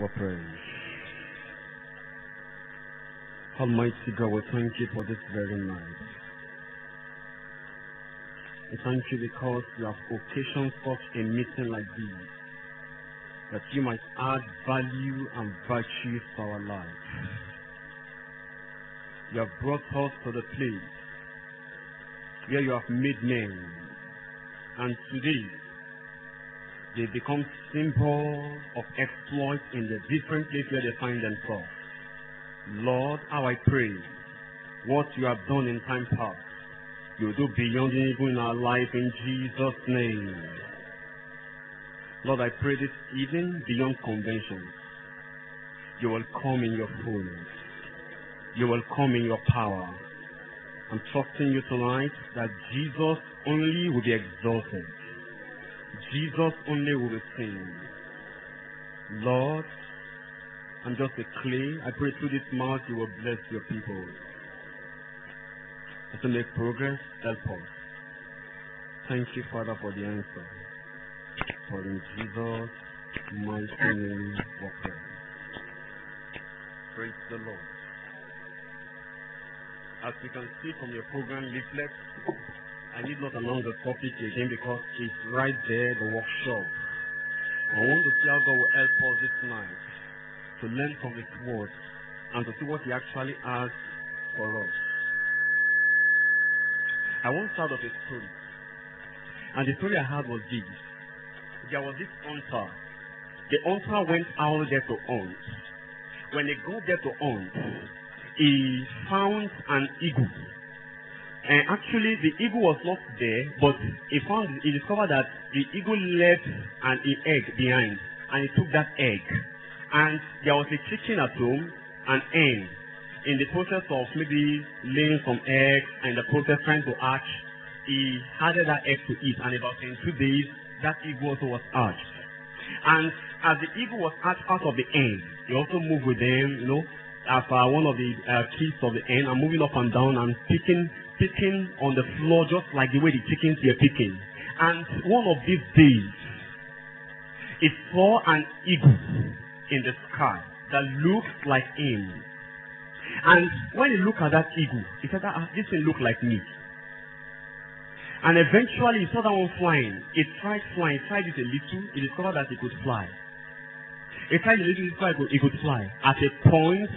we pray. Almighty God, we thank you for this very night. We thank you because you have occasioned such a meeting like this, that you might add value and virtue to our life. You have brought us to the place where you have made men, and today they become symbols of exploit in the different places where they find themselves. Lord, how I pray what you have done in time past, you do beyond even in our life in Jesus' name. Lord, I pray this evening beyond conventions. You will come in your fullness. You will come in your power. I'm trusting you tonight that Jesus only will be exalted. Jesus only will seen. Lord, I'm just a clay. I pray through this mouth you will bless your people. As we make progress, help us. Thank you, Father, for the answer. For in Jesus' mighty name we pray. Praise the Lord. As you can see from your program leaflet, I need not announce the topic again because it's right there, the workshop. I want to see how God will help us this night to learn from His Word and to see what He actually has for us. I once heard of a story, and the story I heard was this. There was this hunter. The hunter went out there to hunt. When he got there to hunt, he found an eagle. And actually, the eagle was not there, but he found, he discovered that the eagle left an egg behind, and he took that egg. And there was a chicken at home, an hen, in the process of maybe laying some eggs and the process trying to hatch, he added that egg to eat, and about in two days, that eagle also was hatched. And as the eagle was hatched out of the hen, he also moved with them, you know, as uh, one of the uh, of the hen, and moving up and down and picking, picking on the floor just like the way the chickens were picking. And one of these days, he saw an eagle in the sky that looks like him. And when he looked at that eagle, he said, ah, this thing look like me. And eventually he saw that one flying. He tried flying, he tried it a little, he discovered that he could fly. He tried a little, tried he could fly. At a point,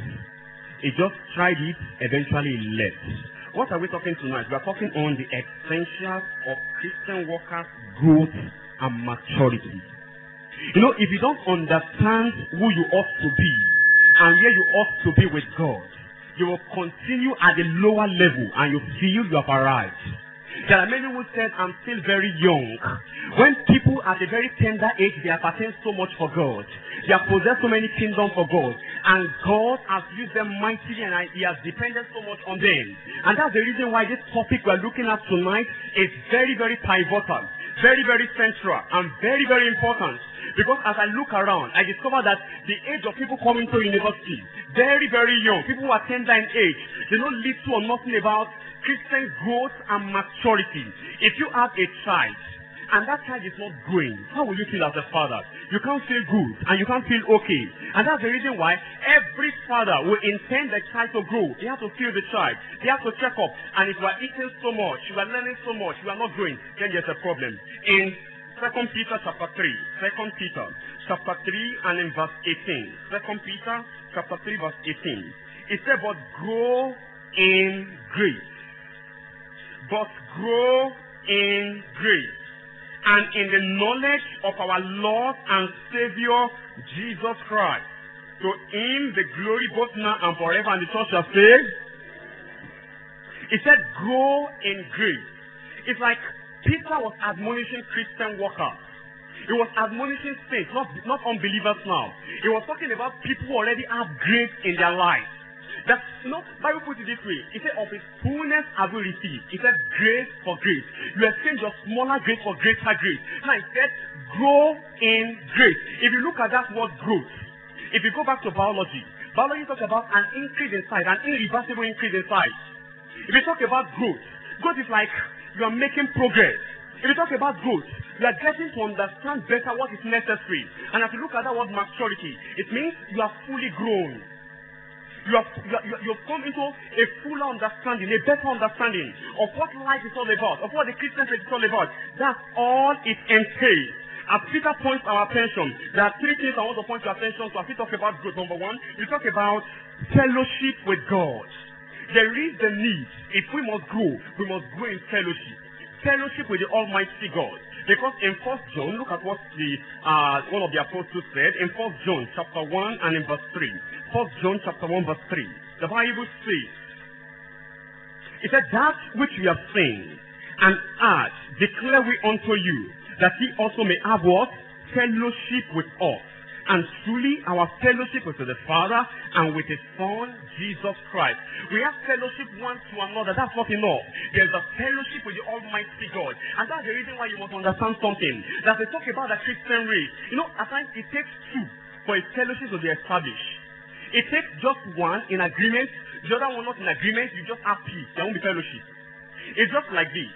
he just tried it, eventually it left. What are we talking tonight? We are talking on the essentials of Christian workers' growth and maturity. You know, if you don't understand who you ought to be and where you ought to be with God, you will continue at the lower level and you feel you have arrived. There are many who said, I'm still very young. When people at a very tender age, they have attained so much for God. They have possessed so many kingdoms for God. And God has used them mightily and He has depended so much on them. And that's the reason why this topic we're looking at tonight is very, very pivotal, very, very central, and very, very important. Because as I look around, I discover that the age of people coming to university, very, very young, people who are tender in age, they know little or nothing about Christian growth and maturity. If you have a child, and that child is not growing, how will you feel as a father? You can't feel good and you can't feel okay. And that's the reason why every father will intend the child to grow. They have to feel the child. They have to check up. And if you are eating so much, you are learning so much, you are not growing, then there's a problem. In Second Peter chapter 3, Second Peter chapter 3 and in verse 18. Second Peter chapter 3 verse 18. It said, but grow in grace. But grow in grace and in the knowledge of our Lord and Savior Jesus Christ. To him the glory both now and forever. And the church shall say, it said, grow in grace. It's like Peter was admonishing Christian workers. He was admonishing saints, not, not unbelievers now. He was talking about people who already have grace in their lives. That's not Bible put it this way. He said, Of his fullness have we received. He said, grace for grace. You exchange your smaller grace for greater grace. Now he said, grow in grace. If you look at that word growth, if you go back to biology, biology talks about an increase in size, an irreversible increase in size. If you talk about growth, growth is like you are making progress. If you talk about growth, you are getting to understand better what is necessary. And as you look at that word maturity, it means you are fully grown. You have, you, have, you have come into a fuller understanding, a better understanding of what life is all about, of what the Christian faith is all about. That's all it entails. As Peter points our attention, there are three things I want to point your attention to as we talk about growth. Number one, we talk about fellowship with God. There is the need, if we must grow, we must grow in fellowship. Fellowship with the Almighty God. Because in First John, look at what the uh, one of the apostles said in First John chapter 1 and in verse 3. First John chapter 1 verse 3. The Bible says, It said, That which we have seen and heard declare we unto you, that ye also may have what? Fellowship with us. And truly our fellowship with the Father and with His Son, Jesus Christ. We have fellowship one to another. That's not enough. There's a fellowship with the Almighty God. And that's the reason why you must understand something. That they talk about the Christian race. You know, at times it takes two for a fellowship to be established. It takes just one in agreement, the other one not in agreement, you just have peace. There won't be fellowship. It's just like this.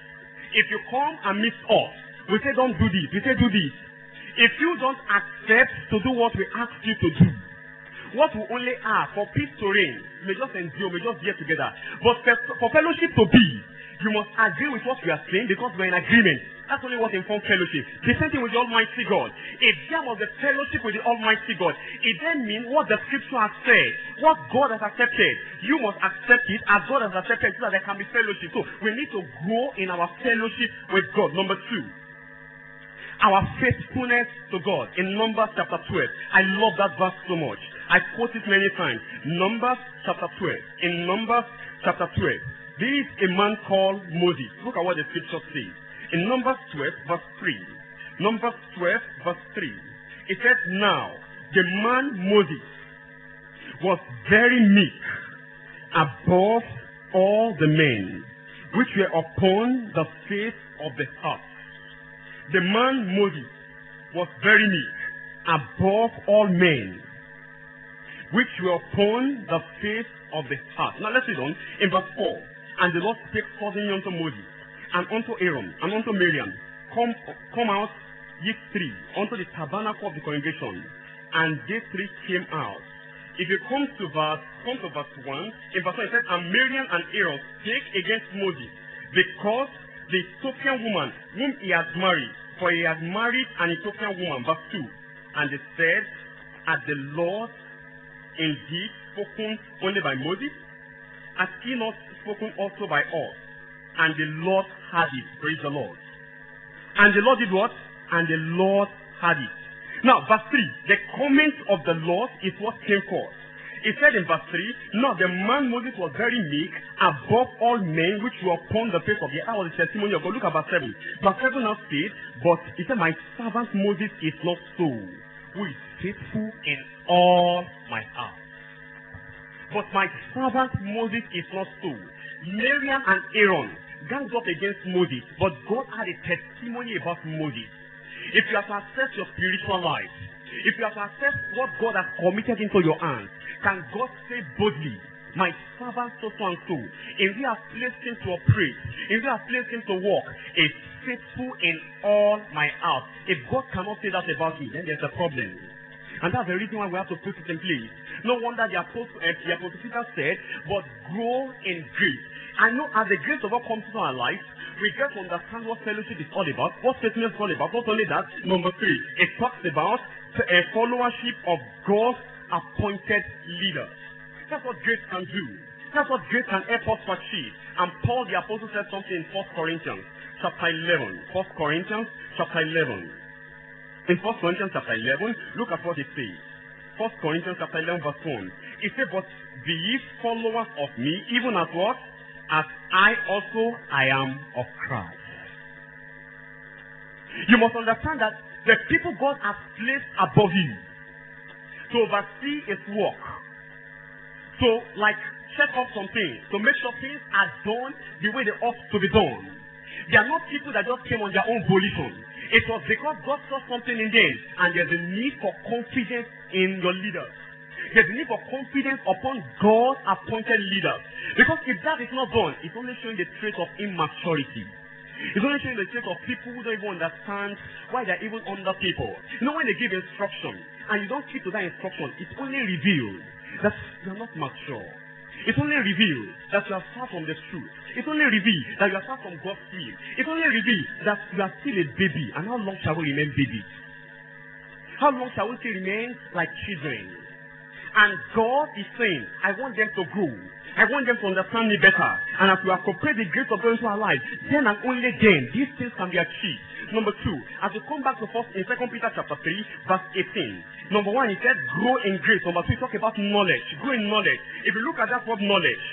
If you come and meet us, we say don't do this, we say do this. If you don't accept to do what we ask you to do, what we only are for peace to reign, may just endure, may just get together. But for fellowship to be, you must agree with what we are saying because we're in agreement. That's only what informs fellowship. The same thing with the Almighty God. If there was a fellowship with the Almighty God, it then means what the scripture has said, what God has accepted. You must accept it as God has accepted so that there can be fellowship. So we need to grow in our fellowship with God. Number two, our faithfulness to God in Numbers chapter 12. I love that verse so much. I quote it many times. Numbers chapter 12. In Numbers chapter 12, there is a man called Moses. Look at what the scripture says. In Numbers 12, verse 3. Numbers 12, verse 3. It says, Now, the man Moses was very meek above all the men which were upon the face of the earth. The man Moses was very meek above all men which were upon the face of the earth. Now let's read on in verse 4. And the Lord spake suddenly unto Moses and unto Aaron and unto Miriam, Come, come out, ye three, unto the tabernacle of the congregation. And they three came out. If you come to verse, come to verse 1, in verse 1 it says, And Miriam and Aaron spake against Moses, because the Ethiopian woman whom he had married, for he had married an Ethiopian woman. Verse 2. And they said, Had the Lord indeed spoken only by Moses? Has he not spoken also by us? And the Lord had it. Praise the Lord. And the Lord did what? And the Lord had it. Now, verse 3. The comment of the Lord is what came forth. It said in verse 3, Now the man Moses was very meek above all men which were upon the face of the earth. That was the testimony of God. Look at verse 7. Verse 7 now says, But he said, My servant Moses is not so, who is faithful in all my heart. But my servant Moses is not so. Miriam and Aaron ganged up against Moses, but God had a testimony about Moses. If you have to assess your spiritual life, if you have to assess what God has committed into your hands, can God say boldly, my servant so and so, if we has placed him to operate, if he has placed him to walk, is faithful in all my house. If God cannot say that about you, then there's a problem. And that's the reason why we have to put it in place. No wonder the apostle, uh, the apostle said, but grow in grace. I know as the grace of God comes into our life, we get to understand what fellowship is all about, what faithfulness is all about. Not only that, number three, it talks about a followership of God's appointed leaders. That's what grace can do. That's what grace can help us achieve. And Paul the apostle said something in 1 Corinthians chapter 11. 1 Corinthians chapter 11. In 1 Corinthians chapter 11, look at what it says. 1 Corinthians chapter 11 verse 1. It says, But be ye followers of me, even as what? As I also I am of Christ. You must understand that the people God has placed above you to oversee its work. To like check up some things, to make sure things are done the way they ought to be done. They are not people that just came on their own volition. It was because God saw something in them, and there's a need for confidence in your leaders. There's a need for confidence upon God appointed leaders. Because if that is not done, it's only showing the trait of immaturity. It's only showing the case of people who don't even understand why they're even under people. You know, when they give instruction and you don't keep to that instruction, it only reveals that you're not mature. It only reveals that you are far from the truth. It only reveals that you are far from God's will. It only reveals that you are still a baby. And how long shall we remain babies? How long shall we still remain like children? And God is saying, I want them to grow. I want them to understand me better. And as we appropriate the grace of God into our lives, then and only then these things can be achieved. Number two, as we come back to first in Second Peter chapter 3, verse 18. Number one, he said, grow in grace. Number two, talk about knowledge. Grow in knowledge. If you look at that word knowledge,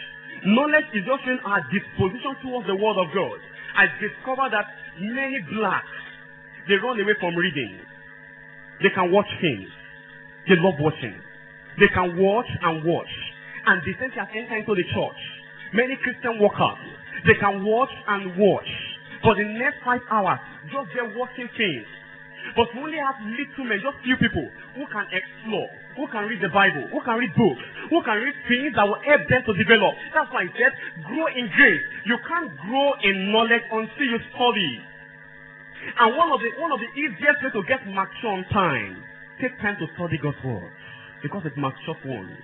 knowledge is showing our disposition towards the word of God. I discovered that many blacks, they run away from reading. They can watch things. They love watching. They can watch and watch. And they thing has entered into the church. Many Christian workers, they can watch and watch. For the next five hours, just they're watching things. But we only have little men, just few people who can explore, who can read the Bible, who can read books, who can read things that will help them to develop. That's why he said, grow in grace. You can't grow in knowledge until you study. And one of the one of the easiest ways to get mature on time, take time to study God's word. Because it matures one.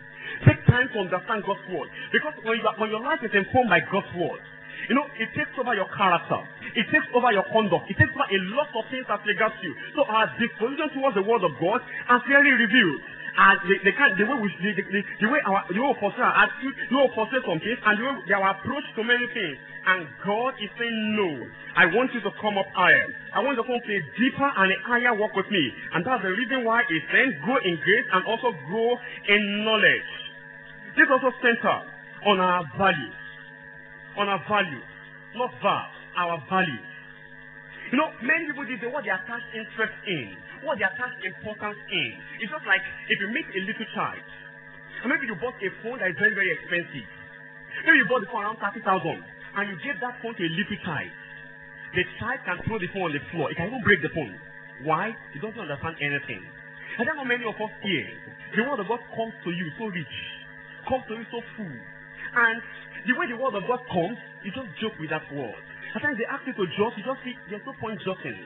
Take time to understand God's word. Because when, you when your life is informed by God's word, you know, it takes over your character. It takes over your conduct. It takes over a lot of things as regards you. So our disposition towards the word of God are clearly revealed. And the, the, kind, the way we, the, the, the way our, the way portray our attitude, the way portray some things, and the way our approach to many things. And God is saying, no, I want you to come up higher. I want you to come to a deeper and a higher walk with me. And that's the reason why He's saying, grow in grace and also grow in knowledge. This also center on our values. On our value, Not that, our value. You know, many people, they what they attach interest in, what they attach importance in. It's just like if you meet a little child, and maybe you bought a phone that is very, very expensive. Maybe you bought the phone around 30,000, and you gave that phone to a little child. The child can throw the phone on the floor. It can even break the phone. Why? He doesn't understand anything. I don't know many of us here. The word of God comes to you so rich, comes to you so full. And the way the word of God comes, you just joke with that word. Sometimes they ask you to jot, you just see, there's no point joking.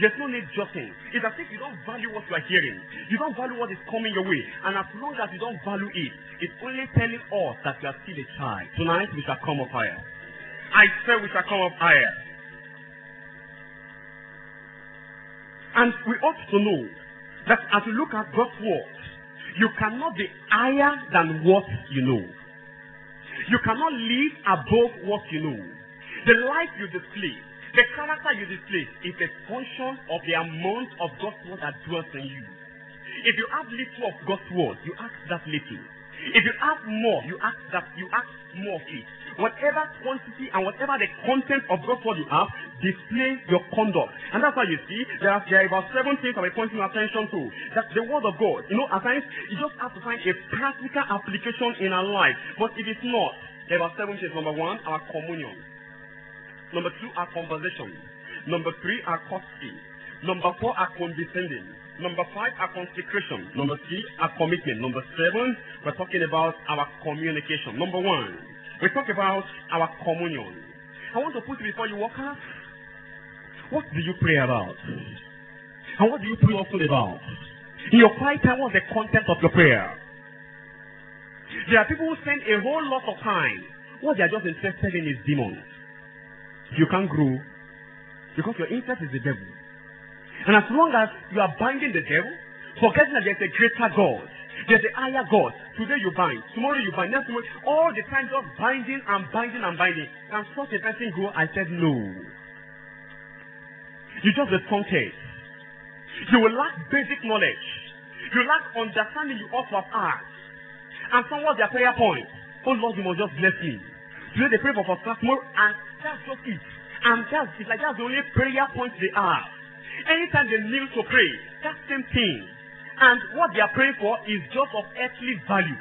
There's no need joking. It's as if you don't value what you are hearing. You don't value what is coming your way. And as long as you don't value it, it's only telling us that you are still a child. Tonight we shall come up higher. I say we shall come up higher. And we ought to know that as you look at God's word, you cannot be higher than what you know. You cannot live above what you know. The life you display, the character you display is a function of the amount of God's word that dwells in you. If you have little of God's word, you act that little. If you have more, you ask that you ask more of it. Whatever quantity and whatever the content of God's word you have, display your conduct. And that's why you see there are, there are about seven things I'm pointing your attention to. That the word of God, you know, at times you just have to find a practical application in our life. But if it's not, there are seven things. Number one, our communion. Number two, our conversation. Number three, our courtesy. Number four, our condescending. Number five, our consecration. Number six, our commitment. Number seven, we're talking about our communication. Number one, we talk about our communion. I want to put before you walk out. What do you pray about? And what do you pray often about? In your quiet time, what's the content of your prayer? There are people who spend a whole lot of time. What they are just interested in is demons. You can't grow because your interest is the devil. And as long as you are binding the devil, forgetting that there's a greater God, there's a higher God. Today you bind, tomorrow you bind, next tomorrow, all the time just binding and binding and binding. Can such a person grow? I said no. You just be stunted. You will lack basic knowledge. You lack understanding you ought to have asked. And some was their prayer point. Oh Lord, you must just bless me. Today they pray for first class tomorrow, and that's just it. And that's it's like that's the only prayer point they have. Anytime they kneel to pray, that same thing. And what they are praying for is just of earthly value.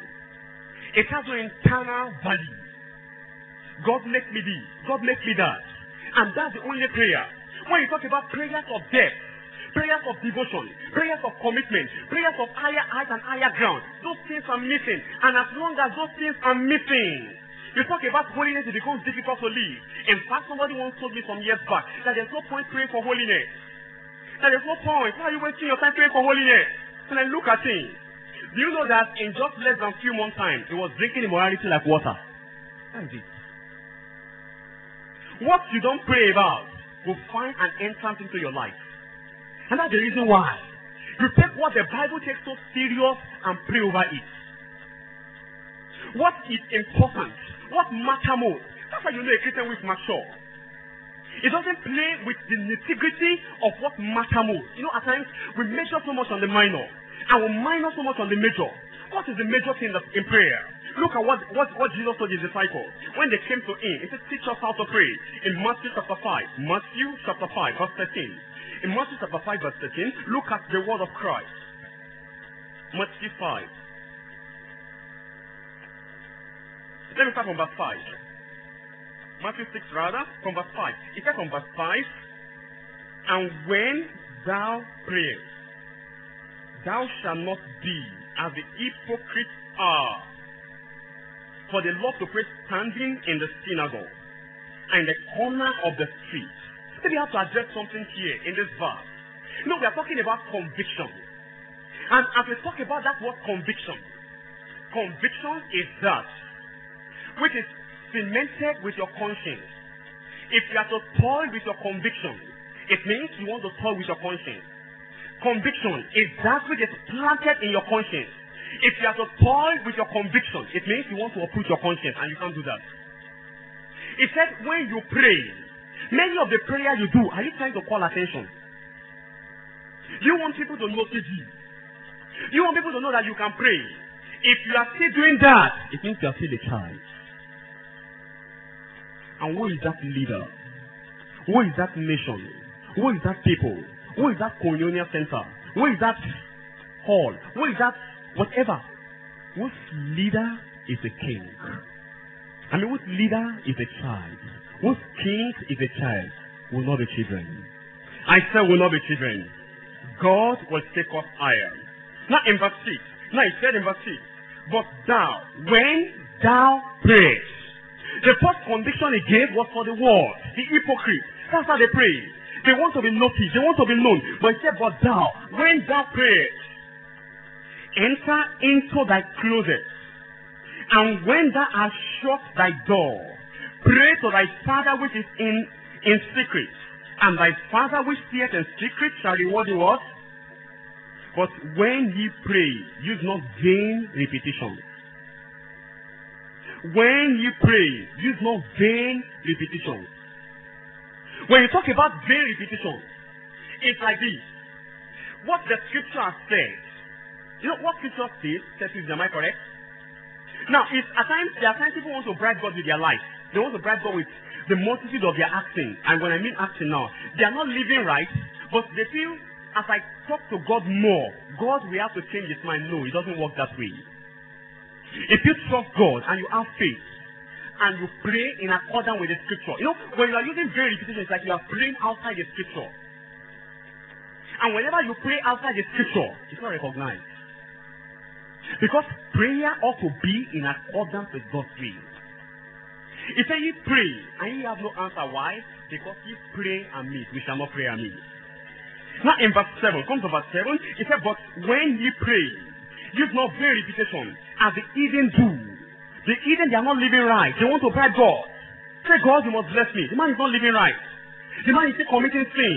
It has no internal value. God make me this. God make me that. And that's the only prayer. When you talk about prayers of death, prayers of devotion, prayers of commitment, prayers of higher height and higher ground, those things are missing. And as long as those things are missing, You talk about holiness, it becomes difficult to live. In fact, somebody once told me some years back that there's no point praying for holiness. That there's no point. Why are you wasting your time praying for holiness? And then look at him. Do you know that in just less than few months' time, he was drinking immorality like water? That is it. What you don't pray about will find an entrance into your life. And that's the reason why. You take what the Bible takes so serious and pray over it. What is important? What matter most? That's why you know a Christian is mature. It doesn't play with the nitty-gritty of what matter most. You know, at times we measure so much on the minor and we minor so much on the major. What is the major thing that in prayer? Look at what, what, what Jesus told his disciples. When they came to him, he said, teach us how to pray. In Matthew chapter 5, Matthew chapter 5, verse 13. In Matthew chapter 5, verse 13, look at the word of Christ. Matthew 5. Let me start from verse 5. Matthew 6 rather, from verse 5. It says from verse 5, And when thou prayest, thou shalt not be as the hypocrites are. For they love to pray standing in the synagogue and the corner of the street. So we have to address something here in this verse. Know, we are talking about conviction. And as we talk about that word conviction, conviction is that which is cemented with your conscience. If you are to toy with your conviction, it means you want to toy with your conscience. Conviction is that which is planted in your conscience. If you are to toy with your conviction, it means you want to uproot your conscience, and you can't do that. It said, when you pray, many of the prayer you do, are you trying to call attention? You want people to notice you. You want people to know that you can pray. If you are still doing that, it means you are still a child. And who is that leader? Who is that nation? Who is that people? Who is that colonial center? Who is that hall? Who is that whatever? Whose leader is a king? I mean, whose leader is a child? Whose king is a child? Will not be children. I said will not be children. God will take us higher. Now in verse 6. Now he said in verse 6. But thou, when thou prayest, the first conviction he gave was for the world, the hypocrite. That's how they pray. They want to be noticed, they want to be known. But he said, But thou, when thou prayest, enter into thy closet, and when thou hast shut thy door, pray to thy Father which is in, in secret, and thy Father which seeth in secret shall reward you what? But when ye pray, use not vain repetition. When you pray, use no vain repetition. When you talk about vain repetition, it's like this. What the scripture has said. You know what scripture says? Says, am I correct? Now, it's, at times, there are times people want to bribe God with their life. They want to bribe God with the multitude of their acting. And when I mean acting now, they are not living right, but they feel as I talk to God more, God will have to change his mind. No, it doesn't work that way. If you trust God and you have faith and you pray in accordance with the scripture, you know, when you are using very repetition, it's like you are praying outside the scripture. And whenever you pray outside the scripture, it's not recognized. Because prayer ought to be in accordance with God's will. He said, pray and you have no answer. Why? Because you pray and meet. We shall not pray and. Now in verse 7, come to verse 7, he said, But when ye pray, use not vain repetition as the heathen do. The heathen, they are not living right. They want to bribe God. Say, God, you must bless me. The man is not living right. The man is still committing sin.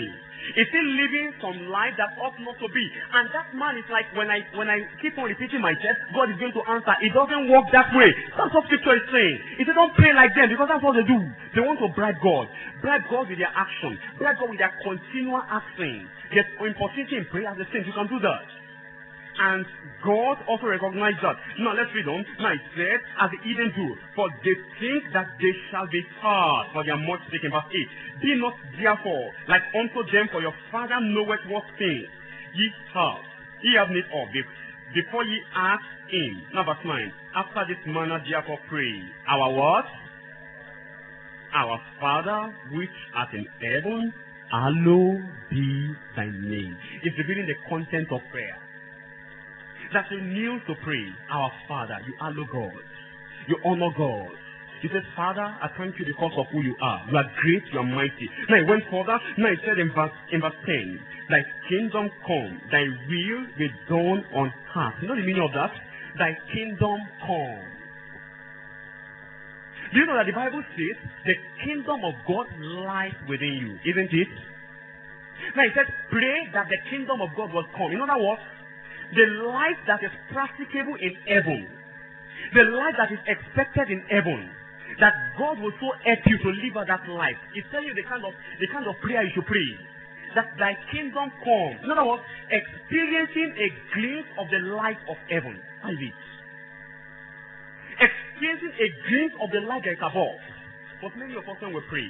He's still living some life that ought not to be. And that man is like, when I when I keep on repeating myself, God is going to answer. It doesn't work that way. That's what scripture is saying. He said, don't pray like them because that's what they do. They want to bribe God. Bribe God with their action. Bribe God with their continual acting. There's importunity in prayer as the saints. You can do that. And God also recognized that. Now let's read on. Now it said, as the heathen do, for they think that they shall be far for their much sake in verse 8. Be not therefore like unto them, for your father knoweth what things ye have. Ye have need of it before ye ask him. Now verse 9. After this manner therefore pray. Our what? Our Father which art in heaven, hallowed be thy name. It's revealing the content of prayer that you kneel to pray, Our Father, you hallow God, you honor God, He says, Father, I thank you because of who you are. You are great, you are mighty. Now he went further. Now he said in verse, in verse 10, Thy kingdom come, thy will be done on earth. You know the meaning of that? Thy kingdom come. Do you know that the Bible says the kingdom of God lies within you, isn't it? Now he said, pray that the kingdom of God will come. In other words, the life that is practicable in heaven, the life that is expected in heaven, that God will so help you to live that life. It's telling you the kind of the kind of prayer you should pray. That thy kingdom come. In other words, experiencing a glimpse of the light of heaven. I read. Experiencing a glimpse of the light that is above. But many of us when we pray,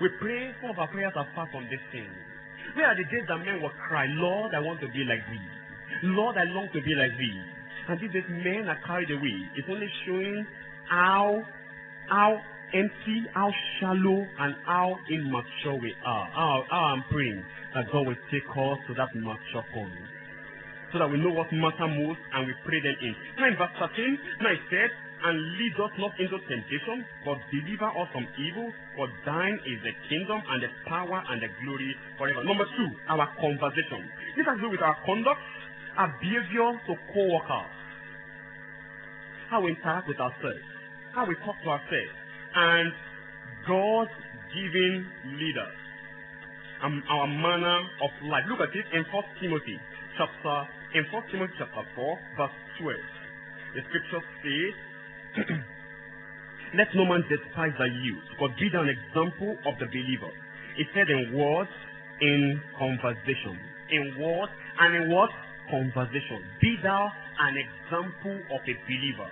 we pray, some of our prayers are far from this thing. Where are the days that men will cry, Lord, I want to be like thee. Lord, I long to be like thee. And these days men are carried away. It's only showing how how empty, how shallow, and how immature we are. How, how I'm praying that God will take us to that mature point. So that we know what matters most and we pray them in. Now in verse 13, now it said, and lead us not into temptation, but deliver us from evil. For thine is the kingdom and the power and the glory forever. Number two, our conversation. This has to do with our conduct, our behavior to co-workers, how we interact with ourselves, how we talk to ourselves, and God-given leaders, and our manner of life. Look at it in 1 Timothy chapter, in 1 Timothy chapter 4, verse 12. The scripture says, Let no man despise thy youth, but be thou an example of the believer. It said in words, in conversation. In words, and in what? Conversation. Be thou an example of a believer.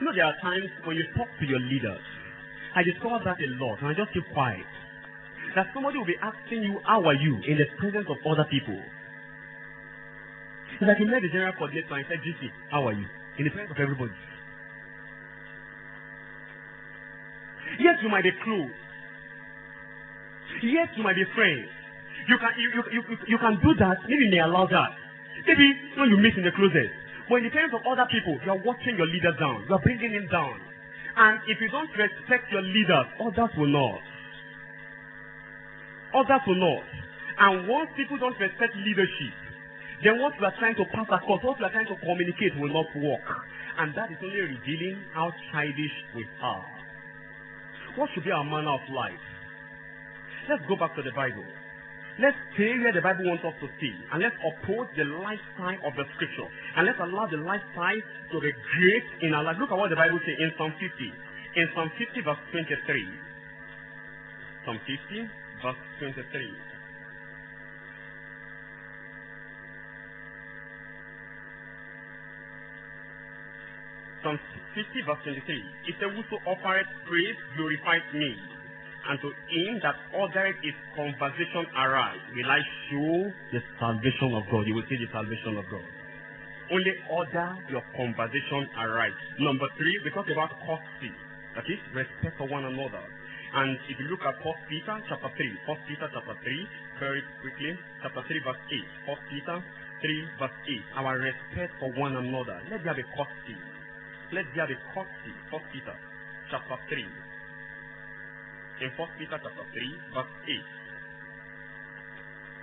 You know, there are times when you talk to your leaders, I discover that a lot, and I just keep quiet. That somebody will be asking you, How are you? in the presence of other people. It's like you met the general coordinator and said, GC, how are you? In the presence of everybody. Yes, you might be close. Yes, you might be friends. You can you, you, you, you can do that. Maybe you may allow that. Maybe when you meet in the closet. But in the presence of other people, you are watching your leader down. You are bringing him down. And if you don't respect your leaders, others will not. Others will not. And once people don't respect leadership, then what we are trying to pass across, what we are trying to communicate will not work. And that is only revealing how childish we are. What should be our manner of life? Let's go back to the Bible. Let's stay where the Bible wants us to stay. And let's oppose the lifestyle of the scripture. And let's allow the lifestyle to be great in our life. Look at what the Bible says in Psalm 50. In Psalm 50 verse 23. Psalm 50 verse 23. Psalm 50 verse 23. It says, Whoso offereth praise glorifies me, and to him that ordereth his conversation aright will I show the salvation of God. You will see the salvation of God. Only order your conversation aright. Number three, we talk about courtesy. That is respect for one another. And if you look at 1 Peter chapter 3, 1 Peter chapter 3, very quickly, chapter 3 verse 8, 1 Peter 3 verse 8, our respect for one another. Let there be courtesy. Let there be courtesy. 1 Peter chapter 3. In 1 Peter chapter 3 verse 8.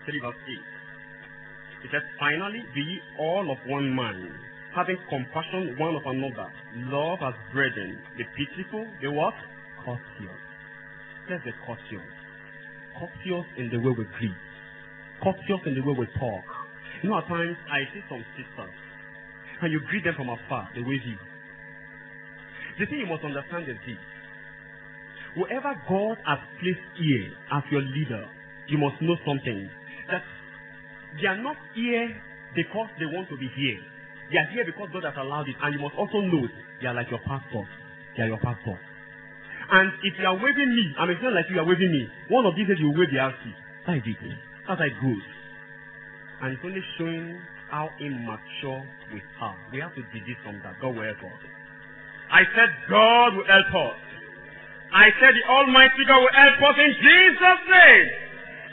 3 verse 8. It says, Finally, be ye all of one mind, having compassion one of another, love as brethren, the pitiful, the what? Courteous. Let's be courteous. Courteous in the way we greet. Courteous in the way we talk. You know, at times I see some sisters, and you greet them from afar, they wave you. The thing you must understand is this. Whoever God has placed here as your leader, you must know something. That they are not here because they want to be here. They are here because God has allowed it. And you must also know they are like your pastor. They are your pastor. And if you are waving me, I'm feeling like you are waving me. One of these days you will wave the RC. That's it. That's how it goes. And it's only showing how immature we are. We have to desist from that. God will help us. I said God will help us. I said the Almighty God will help us in Jesus' name.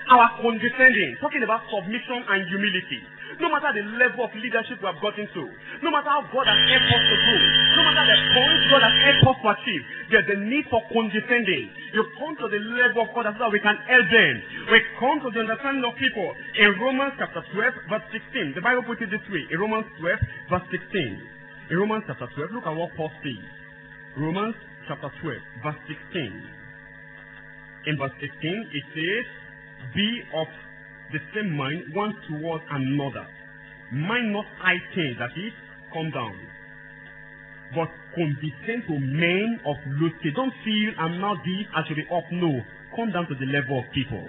Our condescending, talking about submission and humility. No matter the level of leadership we have gotten to, no matter how God has helped us to grow, no matter the point God has helped us to achieve, there's a need for condescending. You come to the level of God that we can help them. We come to the understanding of people. In Romans chapter 12, verse 16, the Bible puts it this way. In Romans 12, verse 16. In Romans chapter 12, look at what Paul says. Romans chapter 12, verse 16. In verse 16, it says, Be of the same mind one towards another. Mind not high things, that is, come down. But condescend to men of low state. Don't feel I'm now this, I should be up. No. Come down to the level of people.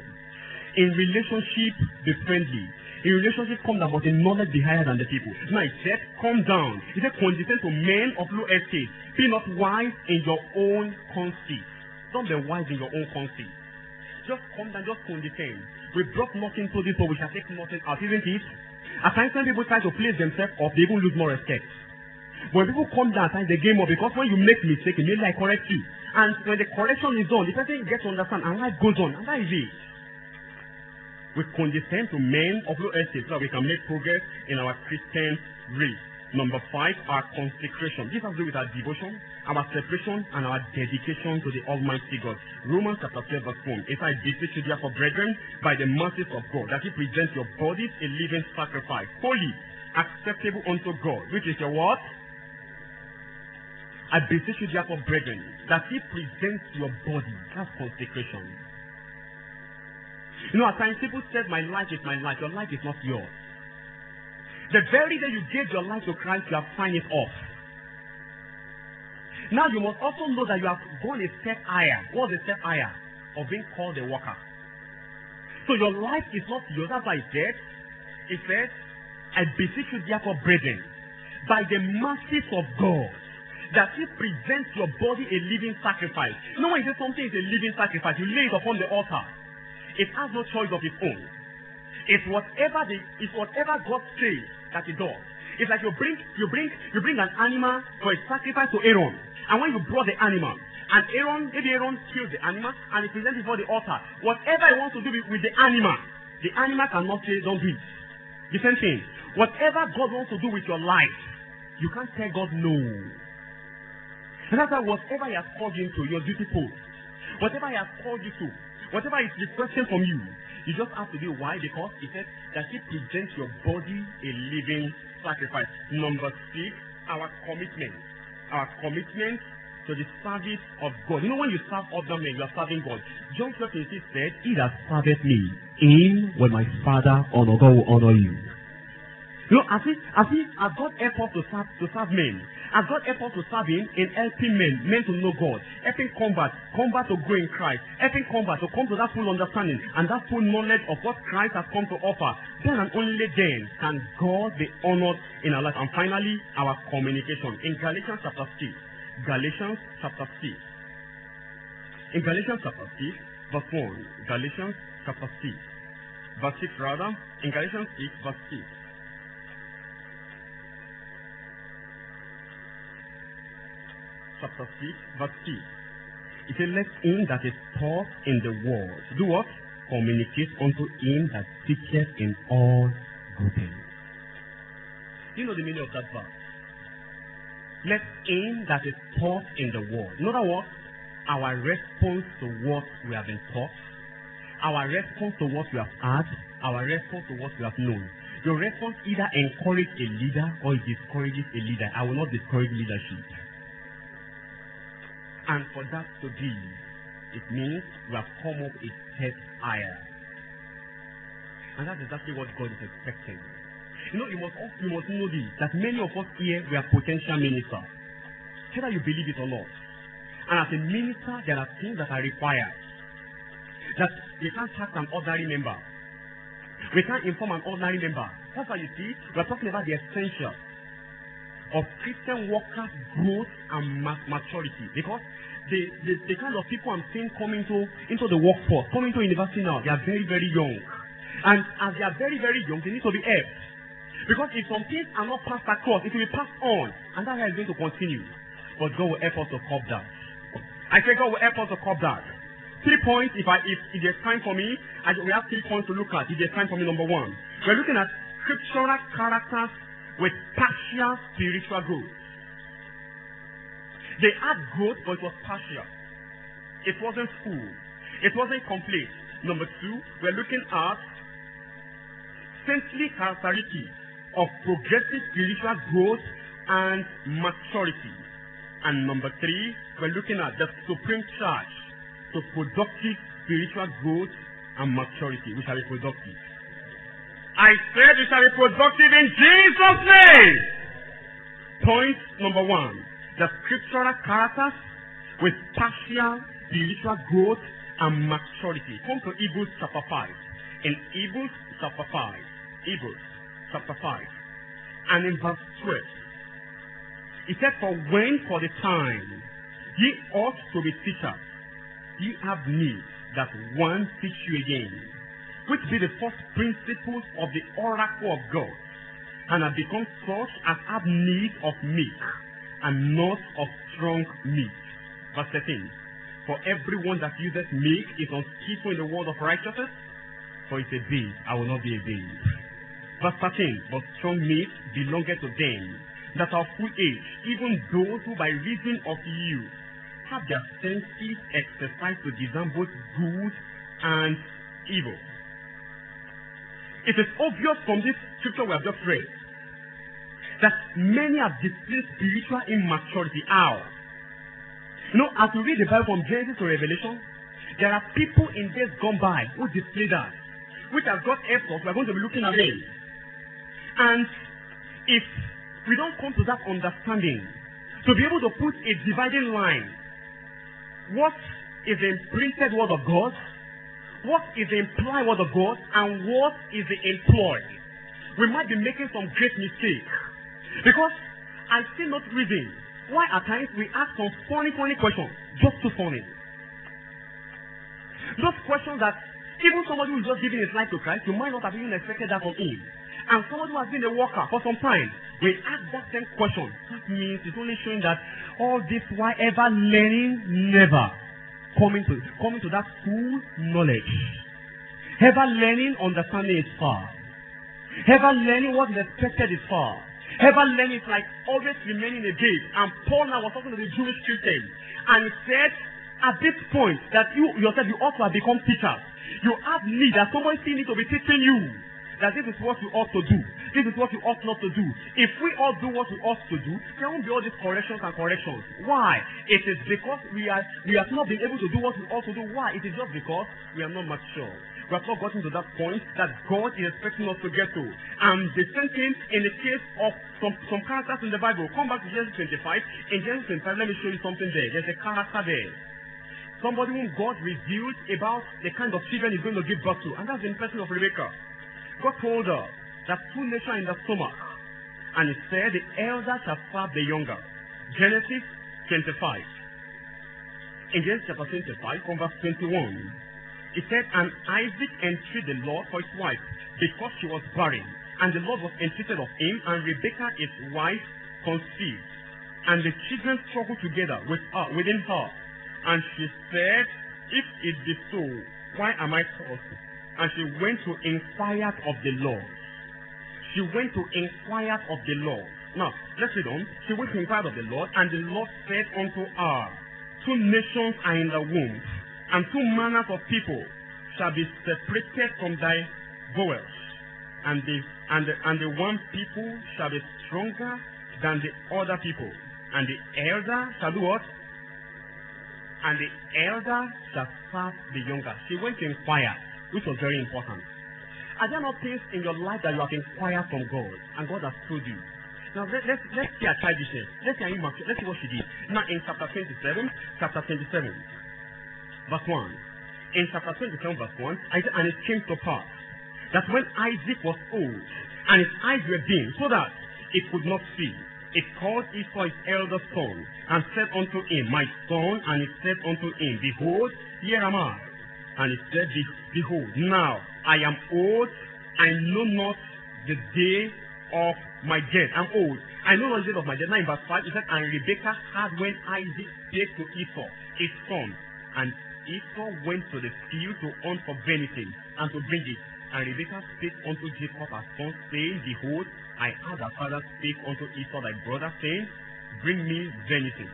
In relationship, be friendly. In relationship, come down, but in knowledge be higher than the people. Now it said, come down. It said, condescend to men of low estate. Be not wise in your own conceit. Don't be wise in your own conceit. Just come down, just condescend. We brought nothing to this, but we shall take nothing out, isn't it? At times when people try to place themselves up, they even lose more respect. When people come down, times they gain more because when you make mistake, may like correct you. And when the correction is done, the person gets to understand and life goes on. And that is it. We condescend to men of low estate so that we can make progress in our Christian race. Number five, our consecration. This has to do with our devotion, our separation, and our dedication to the Almighty God. Romans chapter 12, verse 1. If I beseech you therefore, brethren, by the mercies of God, that you present your bodies a living sacrifice, holy, acceptable unto God, which is your what? I beseech you therefore, brethren, that he presents your body. That's consecration. You know, at times people say, My life is my life. Your life is not yours. The very day you gave your life to Christ, you have signed it off. Now you must also know that you have gone a step higher. What's a step higher? Of being called a worker. So your life is not yours. That's why it said, it says, I beseech you therefore, brethren, by the mercies of God, that he presents your body a living sacrifice. You know when you say something is a living sacrifice, you lay it upon the altar. It has no choice of its own. It's whatever the it's whatever God says that it does. It's like you bring you bring you bring an animal for a sacrifice to Aaron. And when you brought the animal, and Aaron, maybe Aaron kills the animal and he presents before the altar. Whatever he wants to do with, the animal, the animal cannot say, don't do it. The same thing. Whatever God wants to do with your life, you can't tell God no. And that's why whatever He has called you into, your duty post, whatever He has called you to, whatever is requesting from you, you just have to do why? Because He said that He presents your body a living sacrifice. Number six, our commitment. Our commitment to the service of God. You know, when you serve other men, you are serving God. John 13 said, He that serveth me, him will my Father honor, God will honor you. You know, as if, as if, as God help us to serve, to serve men, as God help us to serve Him in helping men, men to know God, helping combat, combat to grow in Christ, helping combat to come to that full understanding and that full knowledge of what Christ has come to offer, then and only then can God be honored in our life. And finally, our communication. In Galatians chapter 6, Galatians chapter 6. In Galatians chapter 6, verse 1. Galatians chapter 6. Verse 6 rather. In Galatians 6, verse 6. Chapter 6, verse 6. It says, Let him that is taught in the word do what? Communicate unto him that teacheth in all good things. You know the meaning of that verse? Let him that is taught in the word. In other words, our response to what we have been taught, our response to what we have heard, our response to what we have known. Your response either encourages a leader or it discourages a leader. I will not discourage leadership. And for that to be, it means we have come up a step higher. And that's exactly what God is expecting. You know, you must also, you must know this, that many of us here, we are potential ministers. Whether you believe it or not. And as a minister, there are things that are required. That we can't tax an ordinary member. We can't inform an ordinary member. That's why you see, we're talking about the essential of Christian workers' growth and maturity. Because the, the, the kind of people I'm seeing coming into, into the workforce, coming to university now, they are very, very young. And as they are very, very young, they need to be helped. Because if some things are not passed across, it will be passed on. And that is going to continue. But God will help us to cop that. I say God will help us to cop that. Three points, if I if, if there's time for me, I, we have three points to look at. If there's time for me, number one. We're looking at scriptural characters with partial spiritual growth. They had growth, but it was partial. It wasn't full. It wasn't complete. Number two, we're looking at saintly characteristics of progressive spiritual growth and maturity. And number three, we're looking at the supreme charge to productive spiritual growth and maturity. We shall be productive. I said we shall be productive in Jesus' name. Point number one the scriptural characters with partial spiritual growth and maturity. Come to Hebrews chapter 5. In Hebrews chapter 5. Hebrews chapter 5. And in verse 12. He said, For when for the time ye ought to be teachers, ye have need that one teach you again, which be the first principles of the oracle of God, and have become such as have need of meat, and not of strong meat. Verse 13. For everyone that uses meat is unskillful in the word of righteousness, for it's a babe. I will not be a babe. Verse 13. But strong meat belongeth to them that are full age, even those who by reason of you have their senses exercised to discern both good and evil. It is obvious from this scripture we have just read that many are displayed spiritual immaturity. How? You know, as we read the Bible from Genesis to Revelation, there are people in days gone by who display that, which has got effort. We are going to be looking at them. And if we don't come to that understanding, to be able to put a dividing line, what is the imprinted word of God, what is the implied word of God, and what is the employed, we might be making some great mistake. Because I see not reason why at times we ask some funny, funny questions, just too funny. Those questions that even somebody who is just giving his life to Christ, you might not have even expected that from him. And somebody who has been a worker for some time, we ask that same question. That means it's only showing that all this while ever learning, never coming to coming to that full knowledge. Ever learning, understanding is far. Ever learning what is expected is far. Ever learning is like always remaining a babe. And Paul now was talking to the Jewish Christians. And he said, at this point, that you yourself, you ought to have become teachers. You have need that somebody still need to be teaching you that this is what you ought to do. This is what you ought not to do. If we all do what we ought to do, there won't be all these corrections and corrections. Why? It is because we are we have not been able to do what we ought to do. Why? It is just because we are not mature. We have not gotten to that point that God is expecting us to get to. And the same thing in the case of some, some characters in the Bible. Come back to Genesis 25. In Genesis 25, let me show you something there. There's a character there. Somebody whom God revealed about the kind of children he's going to give birth to. And that's the person of Rebecca. God told her that two nations are in the stomach. And he said, the elder shall serve the younger. Genesis 25. In Genesis chapter 25, from verse 21, he said, And Isaac entreated the Lord for his wife, because she was barren. And the Lord was entreated of him, and Rebekah his wife conceived. And the children struggled together with her, within her. And she said, If it be so, why am I cursed? And she went to inquire of the Lord. She went to inquire of the Lord. Now, let's read on. She went to inquire of the Lord, and the Lord said unto her, Two nations are in the womb, and two manners of people shall be separated from thy bowels. And the, and, the, and the one people shall be stronger than the other people. And the elder shall do what? And the elder shall serve the younger. She went to inquire, which was very important. Are there not things in your life that you have inquired from God, and God has told you? Now let, let's let's see her childishness. Let's see her. Let's see what she did. Now in chapter 27, chapter 27, verse 1. In chapter 27, verse 1, and it came to pass that when Isaac was old, and his eyes were dim, so that he could not see, it called Esau his elder son, and said unto him, My son, and he said unto him, Behold, here am I. And he said, Be- Behold, now I am old, I know not the day of my death. I'm old. I know not the day of my death. Now in verse 5, he said, And Rebekah had when Isaac spake to Esau, his son. And Esau went to the field to hunt for venison, and to bring it. And Rebekah spake unto Jacob her son, saying, Behold, I heard thy father speak unto Esau thy brother, saying, Bring me venison,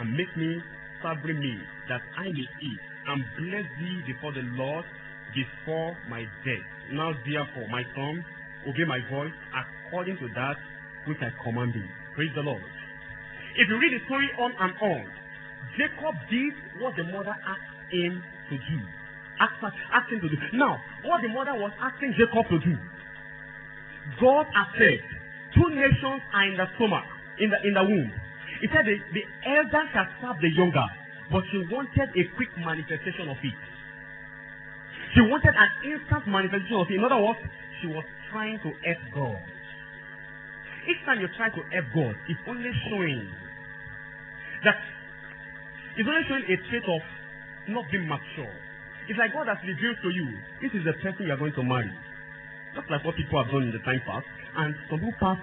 and make me savory meat, that I may eat, and bless thee before the Lord before my death. Now therefore, my son, obey my voice according to that which I command thee. Praise the Lord. If you read the story on and on, Jacob did what the mother asked him to do. Asked, asked him to do. Now, what the mother was asking Jacob to do, God has said, two nations are in the stomach, in the in the womb. He said the, the elder shall serve the younger, but she wanted a quick manifestation of it. She wanted an instant manifestation of it. In other words, she was trying to help God. Each time you try to help God, it's only showing that it's only showing a trait of not being mature. It's like God has revealed to you, this is the person you are going to marry. Just like what people have done in the time past. And some people pass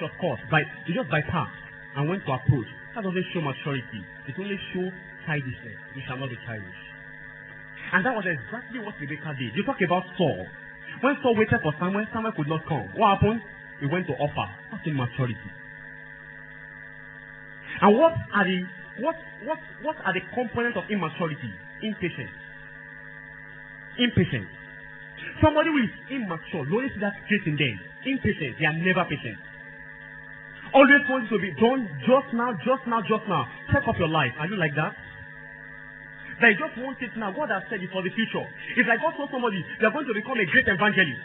shortcuts. By, they just bypass and went to approach. That doesn't show maturity. It only shows childishness. Eh? You shall not be childish. And that was exactly what Rebecca did. You talk about Saul. When Saul waited for Samuel, Samuel could not come. What happened? He went to offer. That's immaturity. And what are the what what what are the components of immaturity? Impatience. Impatience. Somebody who is immature, see that trait in them. Impatient. They are never patient. Always wants to be done just now, just now, just now. Check up your life. Are you like that? They just want it now. God has said it for the future. It's like God told somebody, you are going to become a great evangelist.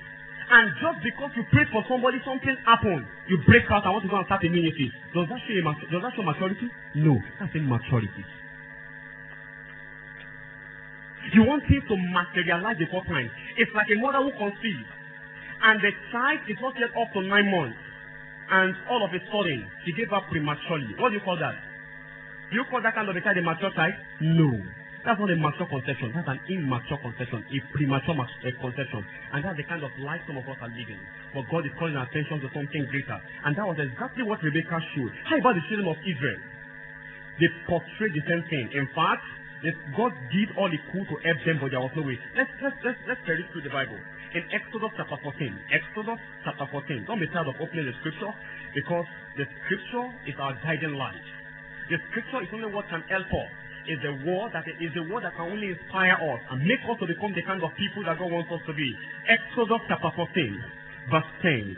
And just because you prayed for somebody, something happened. You break out, I want to go and start a ministry. Does that show, does that show maturity? No. That's immaturity. You want things to materialize before time. It's like a mother who conceives, and the child is not yet up to nine months, and all of a sudden she gave up prematurely. What do you call that? Do you call that kind of a child a mature child? No. That's not a mature conception. That's an immature conception, a premature uh, conception. And that's the kind of life some of us are living. But God is calling our attention to something greater. And that was exactly what Rebecca showed. How about the children of Israel? They portrayed the same thing. In fact, God did all he could to help them, but there was no way. Let's let's let's let's read through the Bible. In Exodus chapter 14. Exodus chapter 14. Don't be tired of opening the scripture because the scripture is our guiding light. The scripture is only what can help us. Is the word that is the word that can only inspire us and make us to become the kind of people that God wants us to be. Exodus chapter 14, verse 10.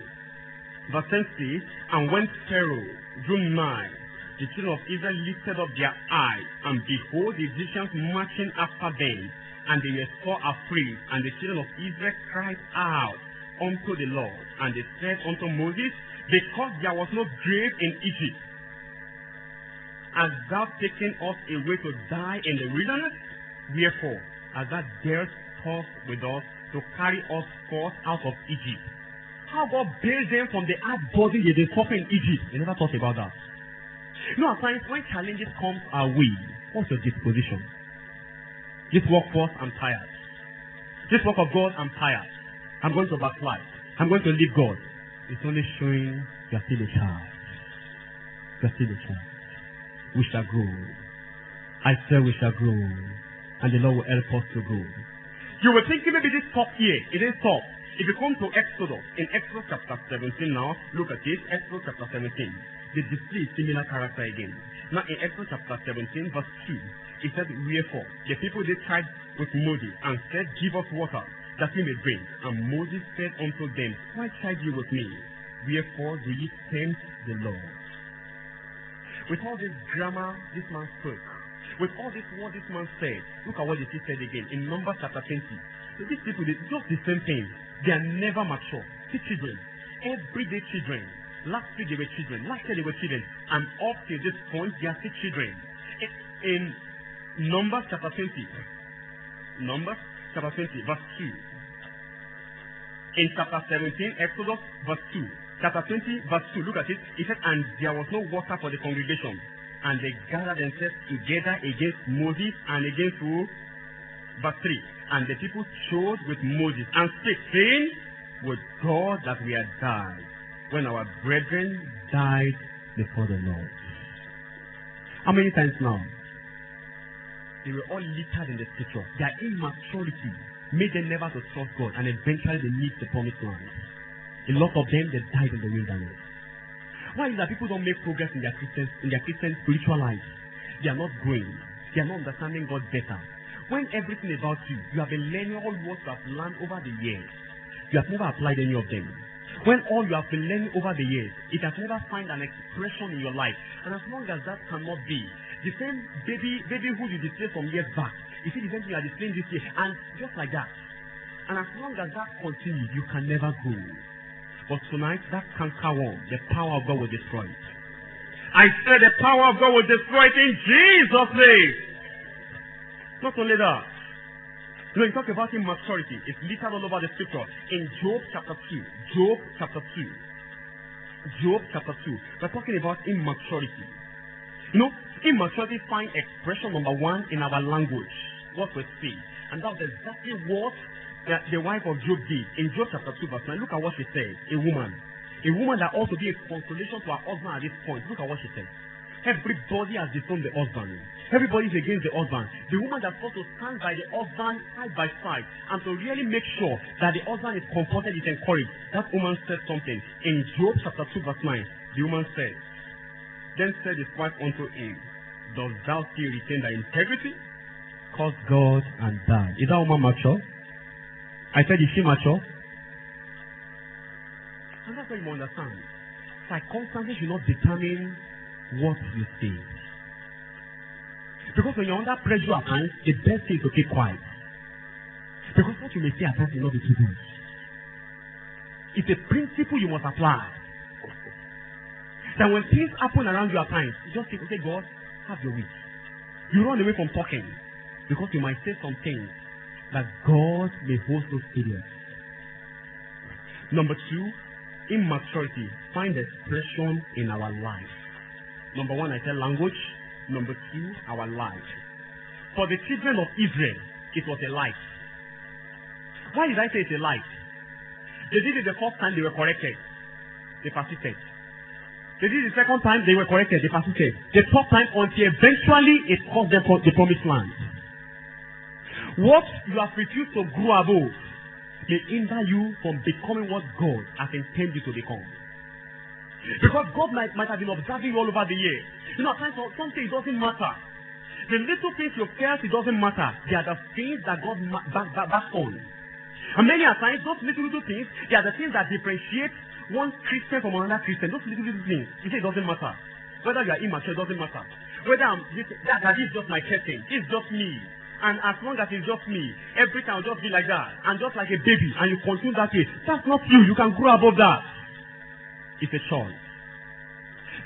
Verse 10 says, And when Pharaoh drew nigh the children of Israel lifted up their eyes, and behold, the Egyptians marching after them, and they were sore afraid. And the children of Israel cried out unto the Lord, and they said unto Moses, Because there was no grave in Egypt, hast thou taken us away to die in the wilderness? Wherefore, hast thou dealt us with us to carry us forth out of Egypt? How God bailed them from the hard burden they suffer in Egypt. They never thought about that. You know, at times when challenges come our way, what's your disposition? This workforce, I'm tired. This work of God, I'm tired. I'm going to backslide. I'm going to leave God. It's only showing you're still a child. You're still a child. We shall grow. I say we shall grow. And the Lord will help us to grow. You were thinking maybe this stop here. It is stop. If you come to Exodus, in Exodus chapter 17 now, look at this, Exodus chapter 17 they display similar character again. Now in Exodus chapter 17, verse 2, it said, Wherefore the people they tried with Moses and said, Give us water that we may drink. And Moses said unto them, Why tried you with me? Wherefore do ye tempt the Lord? With all this grammar this man spoke, with all this what this man said, look at what he said again in Numbers chapter 20. So these people, they just the same thing. They are never mature. See children, everyday children, Last week they were children. Last year they were children. And up to this point, they are still children. Eh, in Numbers chapter 20. Numbers chapter 20, verse 2. In chapter 17, Exodus, verse 2. Chapter 20, verse 2. Look at it. It said, And there was no water for the congregation. And they gathered themselves together against Moses and against who? Verse 3. And the people chose with Moses and spake, saying, With God that we had died when our brethren died before the Lord. How many times now? They were all littered in the scripture. Their immaturity made them never to trust God, and eventually they missed the promised land. A lot of them they died in the wilderness. Why is that people don't make progress in their Christian in their Christian spiritual life? They are not growing. They are not understanding God better. When everything about you, you have been learning all what you have learned over the years. You have never applied any of them. When all you have been learning over the years, it has never found an expression in your life. And as long as that cannot be, the same baby babyhood you displayed some years back, you see the same thing you are displaying this year, and just like that. And as long as that continues, you can never grow. But tonight, that canker worm, the power of God will destroy it. I said the power of God will destroy it in Jesus' name. Not only that. Know, you talk about immaturity. It's littered all over the scripture. In Job chapter 2. Job chapter 2. Job chapter 2. We're talking about immaturity. You know, immaturity find expression number one in our language. What we say. And that's exactly what the, the wife of Job did. In Job chapter 2 verse 9, look at what she said. A woman. A woman that ought to be a consolation to her husband at this point. Look at what she said. Everybody has disowned the husband. Everybody is against the husband. The woman that's supposed to stand by the husband side by side and to really make sure that the husband is comforted, is encouraged. That woman said something. In Job chapter 2, verse 9, the woman said, Then said his wife unto him, Does thou still retain thy integrity? Cause God and die. Is that woman mature? I said, Is she mature? And that's what you understand. Circumstances should not determine what you say. Because when you're under pressure at times, the best thing is to keep quiet. Because what you may say at times will not be too good. It's a principle you must apply. That when things happen around you at times, you just say, okay, God, have your way. You run away from talking because you might say some things that God may hold those idiots. Number two, immaturity find expression in our life. Number one, I said language. Number two, our life. For the children of Israel, it was a light. Why did I say it's a light? They did it the first time, they were corrected. They persisted. They did it the second time, they were corrected. They persisted. The third time, until eventually it caused them the promised land. What you have refused to grow above may hinder you from becoming what God has intended you to become. Because God might, might have been observing you all over the years. You know, at times something doesn't matter. The little things you felt it doesn't matter. They are the things that God back, back, back on. And many a times, those little little things, they are the things that differentiate one Christian from another Christian. Those little little things. You say it doesn't matter. Whether you are immature, it doesn't matter. Whether I'm this, that, that is just my person. It's just me. And as long as it's just me, every time I'll just be like that. And just like a baby, and you continue that way. That's not you. You can grow above that. It's a choice.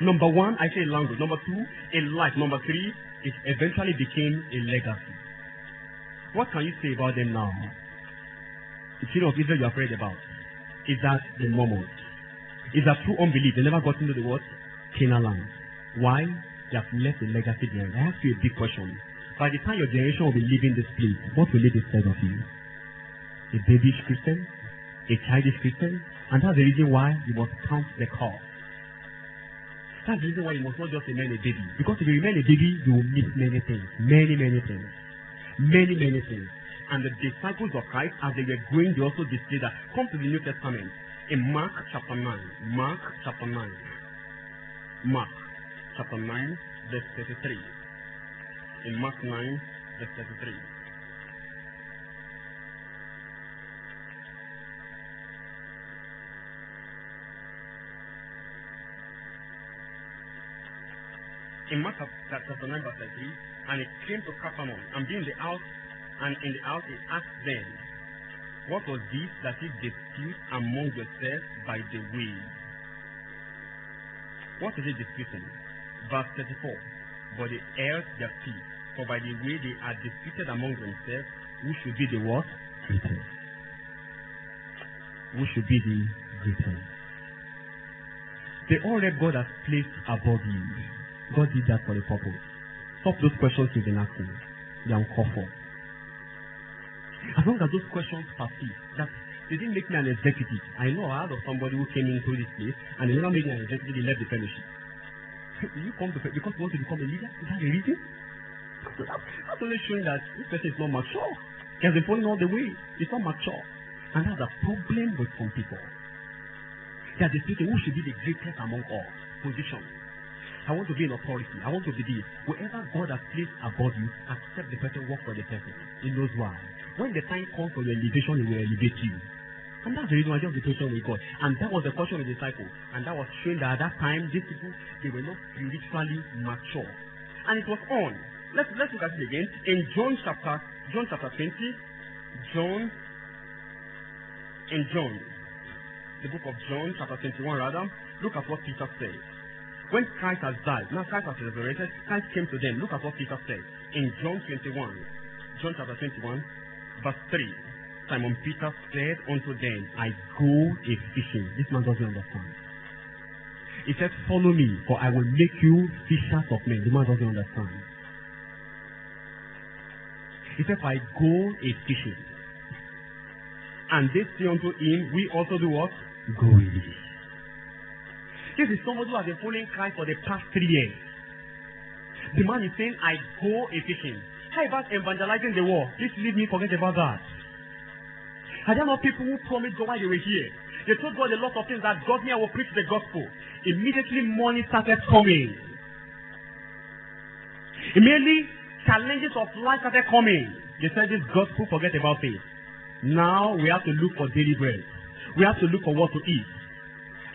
Number one, I say language. Number two, a life. Number three, it eventually became a legacy. What can you say about them now? The children of Israel you have read about. Is that the moment? Is that true unbelief? They never got into the what? Canaan. Why? They have left a legacy behind. I ask you a big question. By the time your generation will be leaving this place, what will it be said of you? A babyish Christian? A childish Christian? And that's the reason why you must count the cost. That's the reason why you must not just remain a baby. Because if you remain a baby, you will miss many things. Many, many things. Many, many things. And the disciples of Christ, as they were growing, they also displayed that. Come to the New Testament. In Mark chapter 9. Mark chapter 9. Mark chapter 9, verse 33. In Mark 9, verse 33. in Mark chapter 9 verse 3, and it came to Capernaum, and being in the house, and in the house he asked them, What was this that ye dispute among yourselves by the way? What is it disputing? Verse 34, But they held their peace, for by the way they are disputed among themselves, who should be the what? Greatest. Who should be the greatest? The honor God has placed above you God did that for a purpose. Stop those questions you've been asking. They are uncalled for. As long as those questions persist, that they didn't make me an executive. I know I heard of somebody who came into this place and they never made me an executive, they left the fellowship. you come to because you want to become a leader? Is that the reason? that's only showing that this person is not mature. He has been falling all the way. He's not mature. And that's a problem with some people. They are thinking, who should be the greatest among all? Position. I want to be in authority. I want to be this. Whoever God has placed above you, accept the person, work for the person. He knows why. When the time comes for your elevation, he will elevate you. And that's the reason why just be patient with God. And that was the question of the disciple. And that was showing that at that time, these people, they were not spiritually mature. And it was on. Let's, let's look at it again. In John chapter, John chapter 20, John, in John, the book of John, chapter 21 rather, look at what Peter said. When Christ has died, now Christ has resurrected, Christ came to them. Look at what Peter said in John 21, John chapter 21, verse 3. Simon Peter said unto them, I go a fishing. This man doesn't understand. He said, Follow me, for I will make you fishers of men. The man doesn't understand. He said, I go a fishing. And they say unto him, We also do what? Go a This is somebody who has been following Christ for the past three years. The man is saying, I go a fishing. How about evangelizing the world? Please leave me, forget about that. Are there not people who promised God while they were here? They told God a lot of things that God me, I will preach the gospel. Immediately money started coming. Immediately challenges of life started coming. They said this gospel, forget about it. Now we have to look for daily bread. We have to look for what to eat.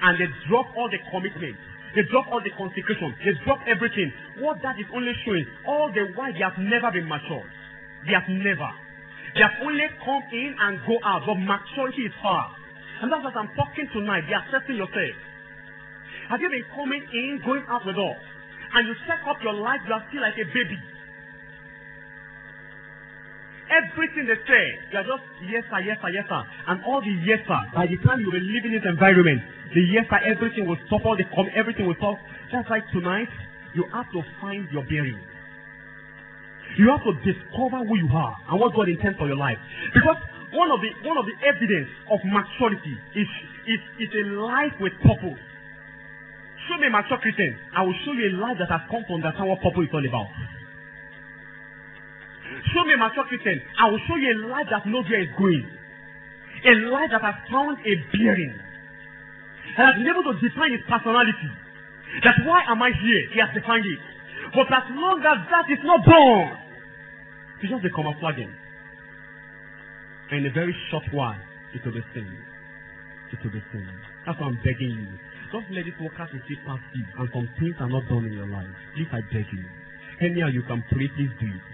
And they drop all the commitments. They drop all the consecration. They drop everything. What that is only showing, all the while they have never been matured. They have never. They have only come in and go out, but maturity is far. And that's what I'm talking tonight. Be accepting yourself. Have you been coming in, going out with us? And you set up your life, you are still like a baby. Everything they say, you are just yes sir, yes sir, yes sir. And all the yes sir, by the time you will live in this environment, the yes sir, everything will stop, all the com- everything will stop. That's why tonight, you have to find your bearing. You have to discover who you are and what God intends for your life. Because one of the one of the evidence of maturity is is, is a life with purpose. Show me a mature Christian, I will show you a life that has come to understand what purpose is all about. Show me a mature Christian. I will show you a life that knows where it's going. A life that has found a bearing. That has been able to define its personality. That's why am I here? He has defined it. But as long as that is not done, it's just a camouflaging. In a very short while, it will be seen. It will be seen. That's why I'm begging you. Don't let this workers receive past you and some things are not done in your life. Please, I beg you. Anyhow you can pray, please do it.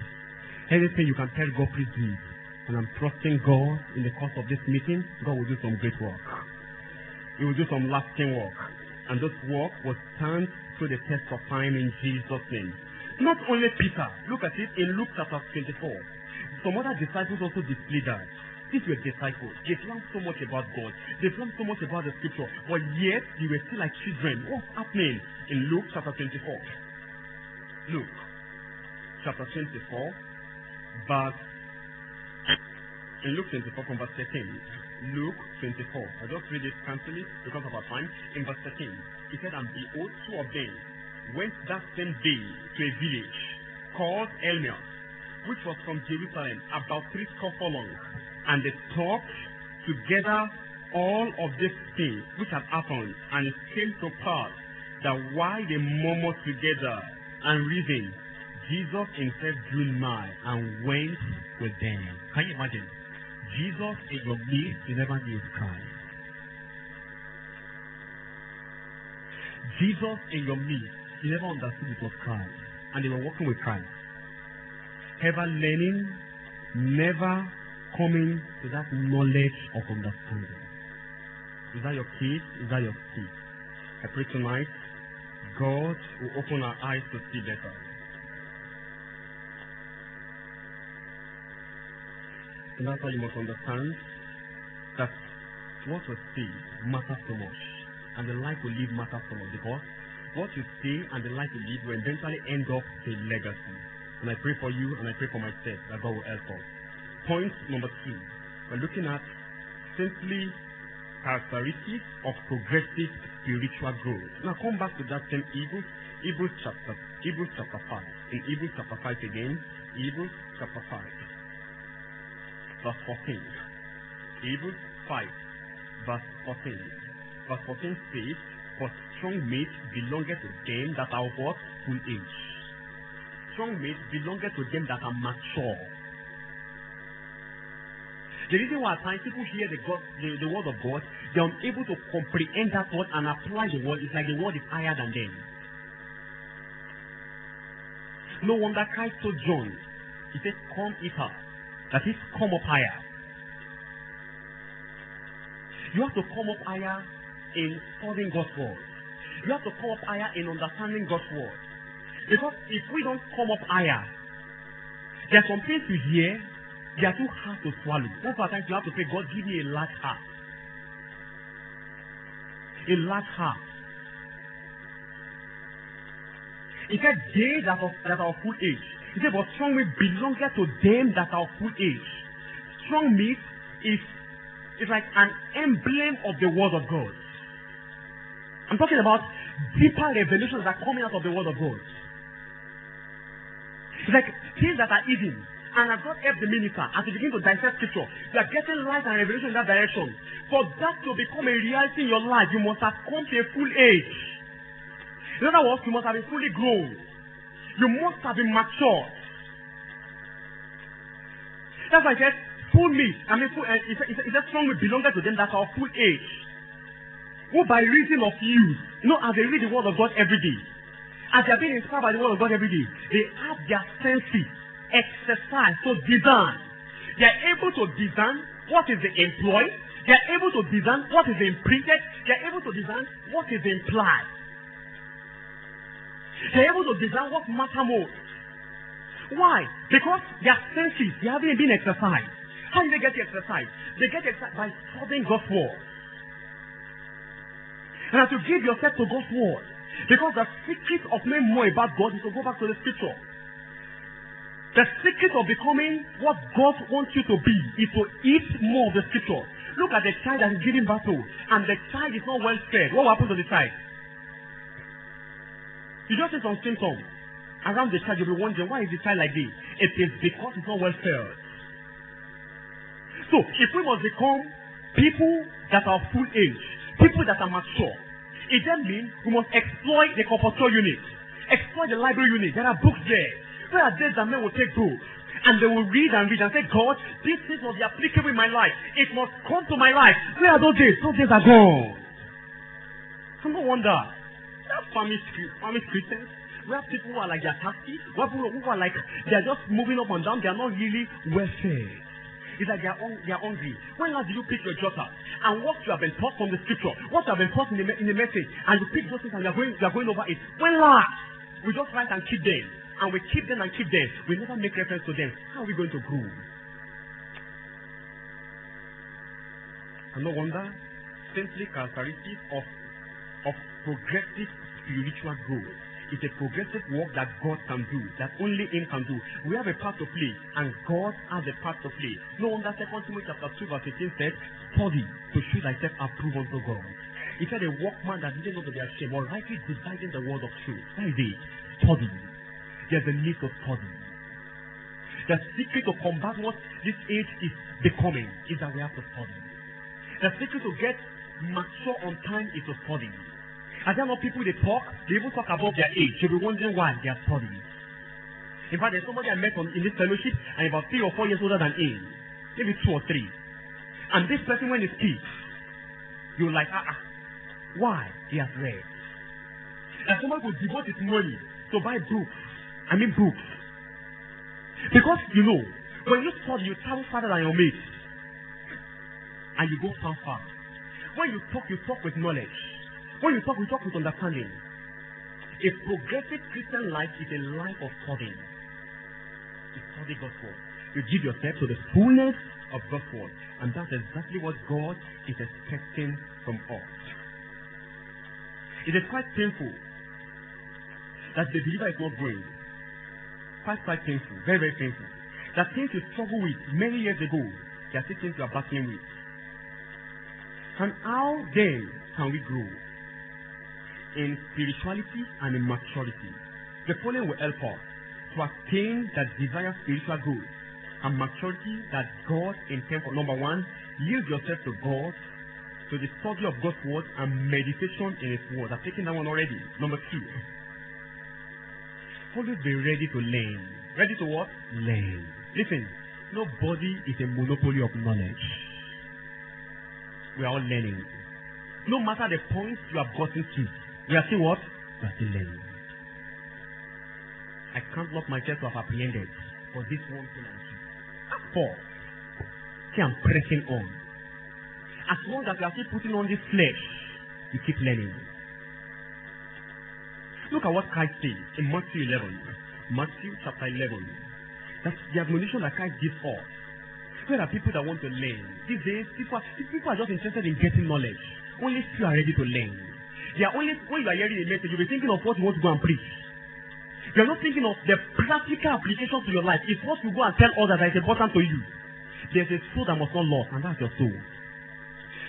Anything you can tell God, please do it. And I'm trusting God in the course of this meeting, God will do some great work. He will do some lasting work. And this work will stand through the test of time in Jesus' name. Not only Peter, look at it in Luke chapter 24. Some other disciples also displayed that. These were disciples. They've learned so much about God. They've learned so much about the scripture. But yet, they were still like children. What's happening in Luke chapter 24? Luke chapter 24 verse in Luke 24 from verse 13. Luke 24. I just read it carefully because of our time. In verse 13, he said, And behold, two of them went that same day to a village called Emmaus, which was from Jerusalem, about three score furlongs. And they talked together all of these things which had happened. And it came to pass that while they murmured together and reasoned, Jesus himself drew nigh and went with them. Can you imagine? Jesus in your midst, you never knew Christ. Jesus in your midst, you never understood it was Christ. And they were walking with Christ. Ever learning, never coming to that knowledge of understanding. Is that your case? Is that your key? I pray tonight, God will open our eyes to see better. And that's why you must understand that what we see matters so much. And the life we live matters so much because what you see and the life you live will eventually end up a legacy. And I pray for you and I pray for myself that God will help us. Point number two. We're looking at simply characteristics of progressive spiritual growth. Now come back to that same Hebrews, Hebrews chapter, Hebrews chapter 5. In Hebrews chapter 5 again, Hebrews chapter 5, verse 14. Hebrews 5, verse 14. Verse 14 says, For strong meat belongeth to them that are of what? Full age. Strong meat belongeth to them that are mature. The reason why at times people hear the, God, the, the word of God, they're unable to comprehend that word and apply the word. It's like the word is higher than them. No wonder Christ told John, he said, Come hither. That is, come up higher. You have to come up higher in studying God's word. You have to come up higher in understanding God's word. Because if we don't come up higher, there are some things we hear they are too hard to swallow. Of the times you have to pray, God, give me a large heart. A large heart. He said, they that are, that are of full age. He said, but strong meat belongeth to them that are of full age. Strong meat is, is like an emblem of the word of God. I'm talking about deeper revelations that are coming out of the word of God. It's like things that are hidden and as God help the minister, as you begin to dissect scripture, you are getting light and revelation in that direction. For that to become a reality in your life, you must have come to a full age. In other words, you must have been fully grown. You must have been matured. That's why I said, full meat. I mean, full, uh, it's, it's, it's a strong to them that are full age. Who by reason of use, you know, as they read the word of God every day, as they are being inspired by the word of God every day, they have their senses exercised to design. They are able to design what is employed. They are able to design what is imprinted. They are able to design what is implied. They are able to design what matter most. Why? Because their senses, they haven't been exercised. How do they get exercised? They get exercised by studying God's word. And as you give yourself to God's word, because the secret of knowing more about God is to go back to the scripture. The secret of becoming what God wants you to be is to eat more of the scripture. Look at the child that is giving birth to, and the child is not well fed. What will happen to the child? You just see some symptoms around the child. You'll be wondering, why is the child like this? It is because it's not well fed. So, if we must become people that are full age, people that are mature, it then means we must exploit the compulsory unit, exploit the library unit. There are books there. Where are days that men will take books and they will read and read and say, God, this thing must be applicable in my life. It must come to my life. Where are those days? Those days are gone. No wonder. That family, family Christians, we have people who are like they're thirsty. We have people who are like they're just moving up and down. They're not really well fed. It's that they're, un- they're hungry. When last did you pick your jotter and what you have been taught from the scripture, what you have been taught in the, in the message, and you pick those things and you're going, you're going over it? When last? We just write and keep them and we keep them and keep them, we never make reference to them. How are we going to grow? And no wonder, simply characteristics of, of progressive spiritual growth. It's a progressive work that God can do, that only Him can do. We have a part to play, and God has a part to play. No wonder 2 Timothy chapter 2 verse 18 says, Study to show thyself approved unto God. He said a workman that didn't know to be ashamed, or rightly dividing the word of truth. That is it. Study there's a need to study. The secret to combat what this age is becoming is that we have to study. The secret to get mature on time is to study. Are there not people they talk? They even talk about their age. You'll be wondering why they are studying. In fact, there's somebody I met on, in this fellowship and about three or four years older than him. Maybe two or three. And this person, when he speaks, you're like, ah, ah. Why? He has read. And someone could devote his money to buy books I mean books. Because you know, when you study, you travel farther than your mates. And you go far, far. When you talk, you talk with knowledge. When you talk, you talk with understanding. A progressive Christian life is a life of studying. You study God's word. You give yourself to the fullness of God's word. And that's exactly what God is expecting from us. It is quite painful that the believer is not growing quite, quite painful. Very, very painful. That things you struggle with many years ago, there are still things you are battling with. And how then can we grow? In spirituality and in maturity. The following will help us to attain that desired spiritual growth and maturity that God intends for. Number one, yield yourself to God, to the study of God's word and meditation in His word. I've taken that one already. Number two, always be ready to learn. Ready to what? Learn. Listen, nobody is a monopoly of knowledge. We are all learning. No matter the points you have gotten to, we are still what? We are still learning. I can't lock myself to have apprehended for this one thing and two. Four. See, I'm pressing on. As long as you are still putting on this flesh, you keep learning. Look at what Christ says in Matthew 11. Matthew chapter 11. That's the admonition that Christ gives us. There are people that want to learn. These days, people are, people are just interested in getting knowledge. Only few are ready to learn. They are only, when you are hearing a message, you'll be thinking of what you want to go and preach. You are not thinking of the practical application to your life. It's what you go and tell others that is important to you. There's a soul that must not lose, and that's your soul.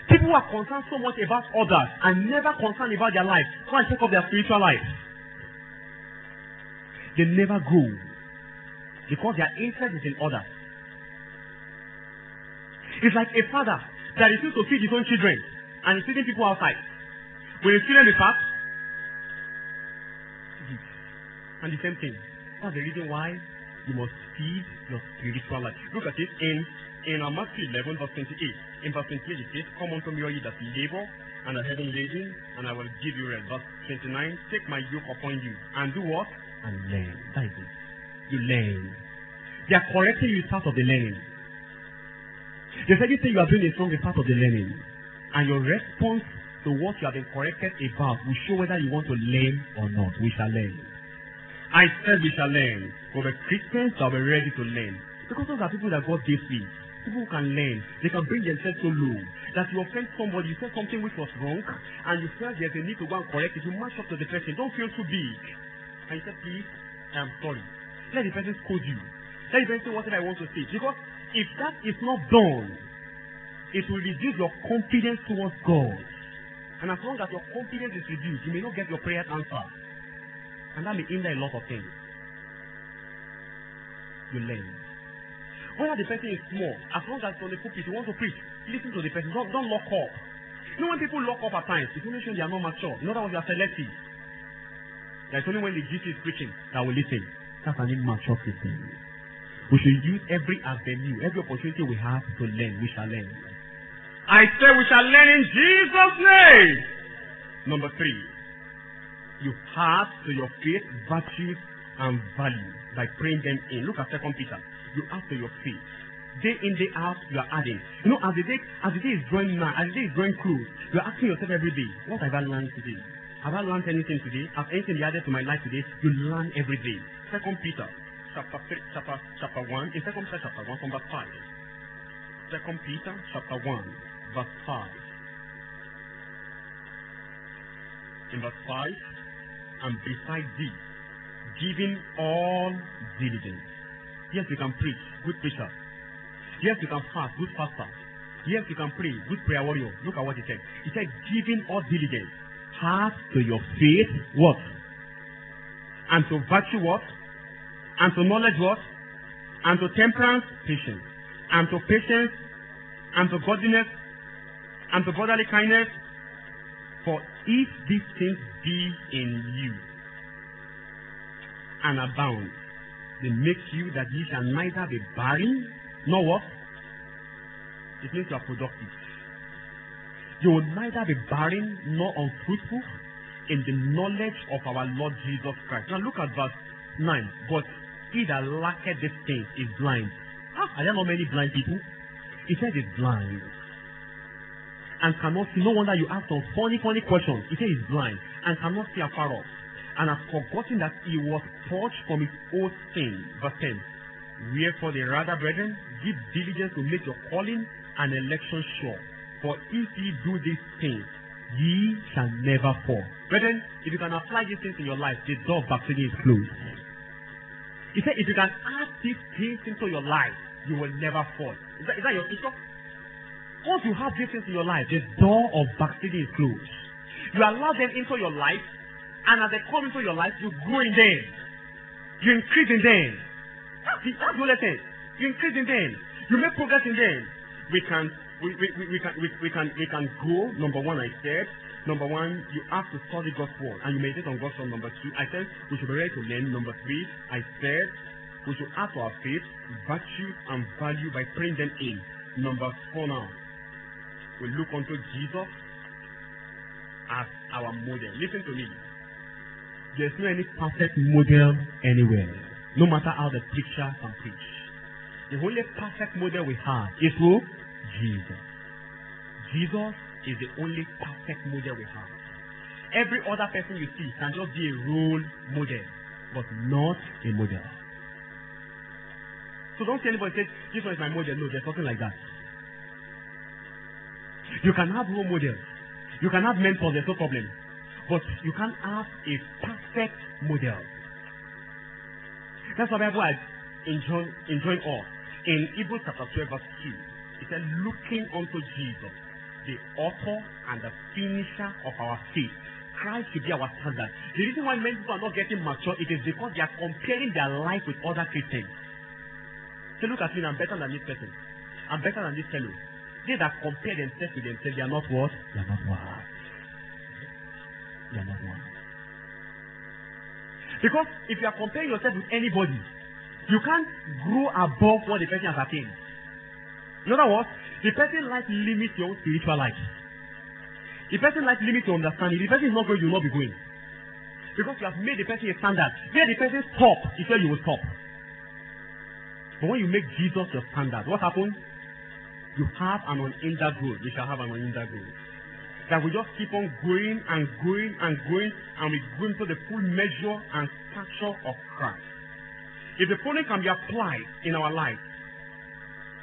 People are concerned so much about others and never concerned about their life, try and check up their spiritual life. They never grow because their interest is in others. It's like a father that refuses to feed his own children and is feeding people outside. When the children depart, and the same thing. That's the reason why you must feed your spiritual life. Look at it in in uh, Matthew 11, verse 28. In verse 28, it says, Come unto me, all ye that labor and are heavy laden, and I will give you rest. Verse 29, Take my yoke upon you, and do what? And learn. That is it. You learn. They are correcting you is part of the learning. The second thing you are doing is wrong is part of the learning. And your response to what you have been corrected about will show whether you want to learn or not. We shall learn. I said we shall learn. But the Christians shall be ready to learn. Because those are people that God gave me. People who can learn. They can bring themselves so low that you offend somebody, you said something which was wrong, and you felt there's a need to go and correct it. You match up to the person. Don't feel too big. And you said, please, I am sorry. Let the person scold you. Let the person say whatever I want to say. Because if that is not done, it will reduce your confidence towards God. And as long as your confidence is reduced, you may not get your prayer answered. And that may hinder a lot of things. You learn. Whether the person is small, as long as on the pulpit, you want to preach, listen to the person. Don't, don't lock up. You know when people lock up at times, it's only showing they are not mature. In other words, they are selective. There's only when the GC is preaching that we listen. That's an immature Christian. We should use every avenue, every opportunity we have to learn. We shall learn. I say we shall learn in Jesus' name. Number three, you add to your faith virtues and value by praying them in. Look at Second Peter. You add to your faith. Day in, day out, you are adding. You know, as the day, as the day is drawing nigh, as the day is drawing close, you are asking yourself every day, what have I learned today? Have I learned anything today? Have anything added to my life today? You learn every day. Second Peter chapter three, chapter chapter one. In Second Peter chapter one from verse five. Second Peter chapter one, verse five. In verse five, and beside thee, giving all diligence. Yes, you can preach, good preacher. Yes, you can fast, good faster. Yes, you can pray, good prayer warrior. Look at what he said. He said, giving all diligence. Heart to your faith, what? And to virtue, what? And to knowledge, what? And to temperance, patience. And to patience, and to godliness, and to brotherly kindness. For if these things be in you and abound, they make you that ye shall neither be barren nor what? It means you are productive. You will neither be barren nor unfruitful in the knowledge of our Lord Jesus Christ. Now look at verse 9. But he that lacketh these things is blind. Ah, are there not many blind people? He said he's blind. And cannot see. No wonder you ask some funny, funny questions. He said he's blind and cannot see afar off. And has forgotten that he was purged from his old sin. Verse 10. Wherefore the rather, brethren, give diligence to make your calling and election sure. For if ye do these things, ye shall never fall. Brethren, if you can apply these things in your life, the door of baptism is closed. He said, if you can add these things into your life, you will never fall. Is that, is that your scripture? Once you have these things in your life, the door of backsliding is closed. You allow them into your life, and as they come into your life, you grow in them. You increase in them. That's that's the. You increase in them. You make progress in them. We can we, we, we, we can we, we can we can grow. Number one, I said. Number one, you have to study God's word and you meditate on God's word. Number two, I said we should be ready to learn. Number three, I said we should add to our faith virtue and value by praying them in. Number four now, we look unto Jesus as our model. Listen to me. There's no any perfect model anywhere, no matter how the preacher can preach. The only perfect model we have is who? Jesus. Jesus is the only perfect model we have. Every other person you see can just be a role model, but not a model. So don't see anybody say, this one is my model. No, there's nothing like that. You can have role models. You can have mentors, there's no problem. But you can't have a perfect model. That's why Bible has enjoyed, enjoyed us. In Hebrews chapter 12, verse 2, it says, looking unto Jesus, the author and the finisher of our faith. Christ should be our standard. The reason why many people are not getting mature, it is because they are comparing their life with other Christians. So look at me, I'm better than this person. I'm better than this fellow. They that compare themselves with themselves, they are not what? They are not wise. They are not wise. Because if you are comparing yourself with anybody, you can't grow above what the person has attained. In other words, the person life limits your spiritual life. The person life limits your understanding. The person is not going, you will not be going. Because you have made the person a standard. Where the person stop, is where you will stop. But when you make Jesus your standard, what happens? You have an unhindered growth. You shall have an unhindered growth. That we just keep on growing and growing and growing, and we grow into the full measure and stature of Christ. If the following can be applied in our life,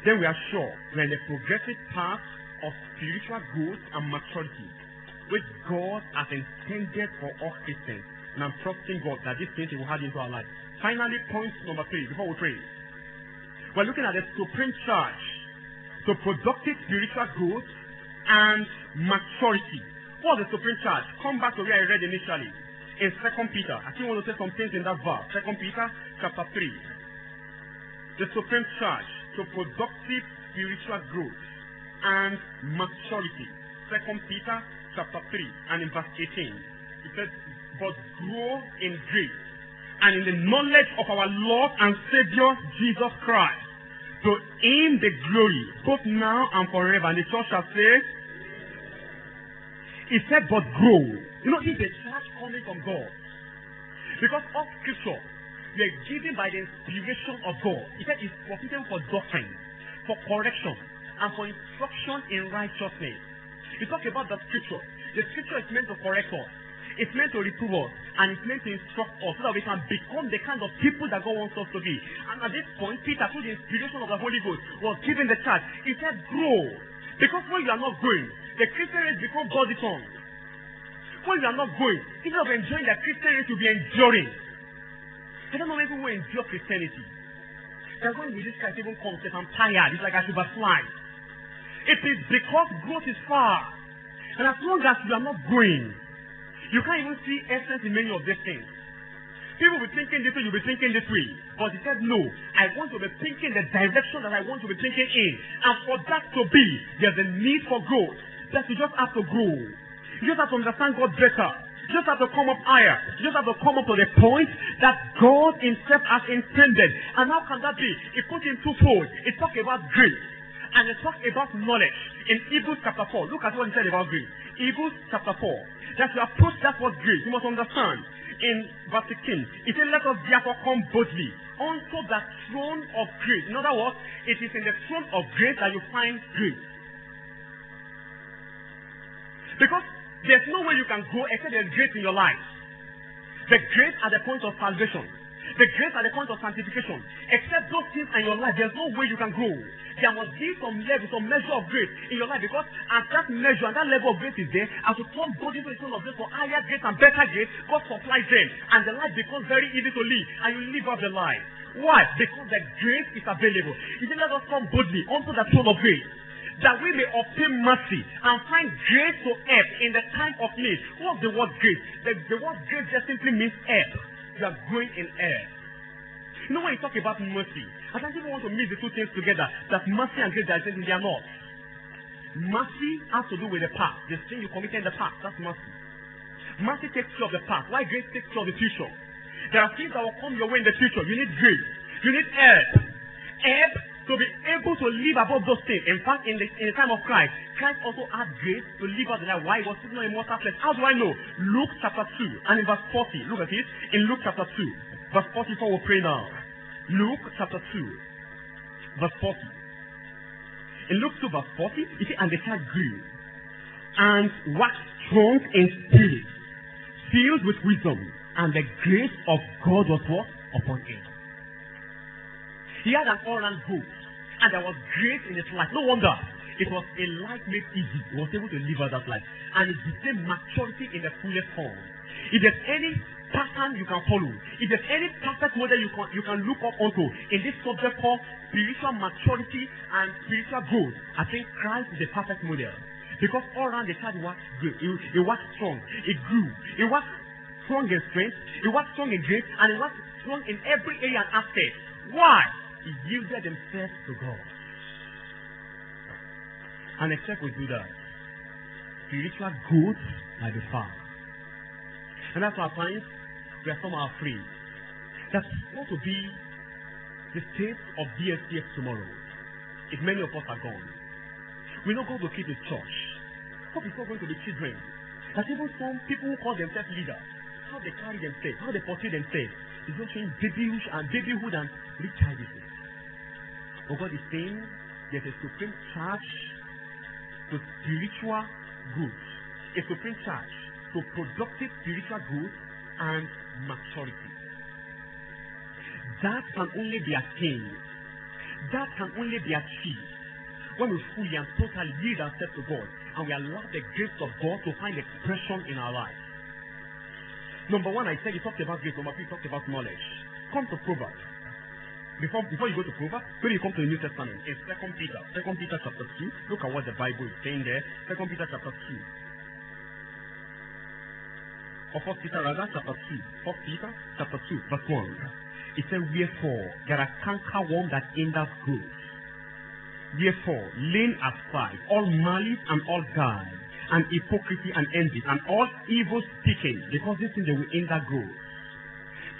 then we are sure we're in the progressive path of spiritual growth and maturity, which God has intended for all Christians. And I'm trusting God that this thing will add into our life. Finally, point number three, before we pray. We're looking at the supreme charge to productive spiritual growth and maturity. What's the supreme charge? Come back to where I read initially. In Second Peter. I think we want to say some things in that verse. Second Peter chapter 3. The supreme charge to productive spiritual growth and maturity. Second Peter chapter 3 and in verse 18. It says, But grow in grace and in the knowledge of our Lord and Savior Jesus Christ. To him the glory, both now and forever. And the church shall say, He said, but grow. You know, this is a charge coming from God. Because all scripture, we are given by the inspiration of God. He said it's profitable for doctrine, for correction, and for instruction in righteousness. You talk about the scripture. The scripture is meant to correct us. It's meant to reprove us and it's meant to instruct us so that we can become the kind of people that God wants us to be. And at this point, Peter, through the inspiration of the Holy Ghost, was given the charge. He said, Grow. Because when you are not growing, the Christian race becomes body tongue. When you are not growing, instead of enjoying the Christian race, you'll be enduring. I don't know when people endure Christianity. That when this guy even comes, I'm tired. It's like I should fly. It is because growth is far. And as long as you are not growing, you can't even see essence in many of these things. People will be thinking this way, you'll be thinking this way. But he said, No, I want to be thinking the direction that I want to be thinking in. And for that to be, there's a need for growth. That you just have to grow. You just have to understand God better. You just have to come up higher. You just have to come up to the point that God Himself has intended. And how can that be? He put in twofold. He talked about grace and he talked about knowledge in Hebrews chapter 4. Look at what he said about grace. Hebrews chapter 4. That you approach that word grace. You must understand. In verse 16, it says, Let us therefore come boldly unto the throne of grace. In other words, it is in the throne of grace that you find grace. Because there's no way you can grow except there's grace in your life. The grace at the point of salvation. The grace at the point of sanctification. Except those things in your life, there's no way you can grow. There must be some level, some measure of grace in your life because as that measure and that level of grace is there, as you come both into the throne of grace for higher grace and better grace, God supplies them. And the life becomes very easy to live. And you live out the life. Why? Because the grace is available. He said, let us come boldly unto the throne of grace. that we may obtain mercy and find grace to help in the time of need. What's the word grace? The, the word grace just simply means help. You are growing in help. You know when you talk about mercy, I don't even want to mix the two things together. That mercy and grace are they are not. Mercy has to do with the past, the sin you committed in the past. That's mercy. Mercy takes care of the past. Why grace takes care of the future? There are things that will come your way in the future. You need grace. You need help. Help to be able to live above those things. In fact, in the, in the time of Christ, Christ also had grace to live out the life. Why? Was sitting on a mortal flesh. How do I know? Luke chapter 2 and in verse 40. Look at it. In Luke chapter 2, verse 44, we'll pray now. Luke chapter 2, verse 40. In Luke 2, verse 40, you see, and the child grew and waxed strong in spirit, filled with wisdom, and the grace of God was what? Upon him. He had an all-round hope, and there was grace in his life. No wonder it was a life made easy. He was able to live out that life, and it became maturity in the fullest form. If there's any pattern you can follow, if there's any perfect model you can you can look up onto in this subject called spiritual maturity and spiritual growth, I think Christ is a perfect model. Because all around the child was. He, he was strong. He grew. He was strong in strength. He was strong in grace. And he was strong in every area and aspect. Why? He yielded himself to God. And except we do that, spiritual growth might be far. And that's why times we are somehow afraid That's what will be the state of DSTF tomorrow if many of us are gone. We're not going to keep the church. Hope not going to be children. That even some people who call themselves leaders, how they carry themselves, how they portray themselves, is not showing babyhood and babyhood and rich. But God is saying there's a supreme charge to spiritual growth, a supreme charge to productive spiritual growth and maturity. That can only be attained. That can only be achieved when we fully and totally yield ourselves to God and we allow the grace of God to find expression in our lives. Number one, I said you talked about grace. Number you talked about knowledge. Come to Proverbs. Before, before you go to Proverbs, when you come to the New Testament, Second Peter, Second Peter chapter two, look at what the Bible is saying there. Second Peter chapter two. Or Peter rather, chapter two. Peter chapter two, verse one. It says, Wherefore there are canker worm that hinders growth. Therefore, laying aside all malice and all guile, and hypocrisy and envy, and all evil speaking, because this things they will hinder growth.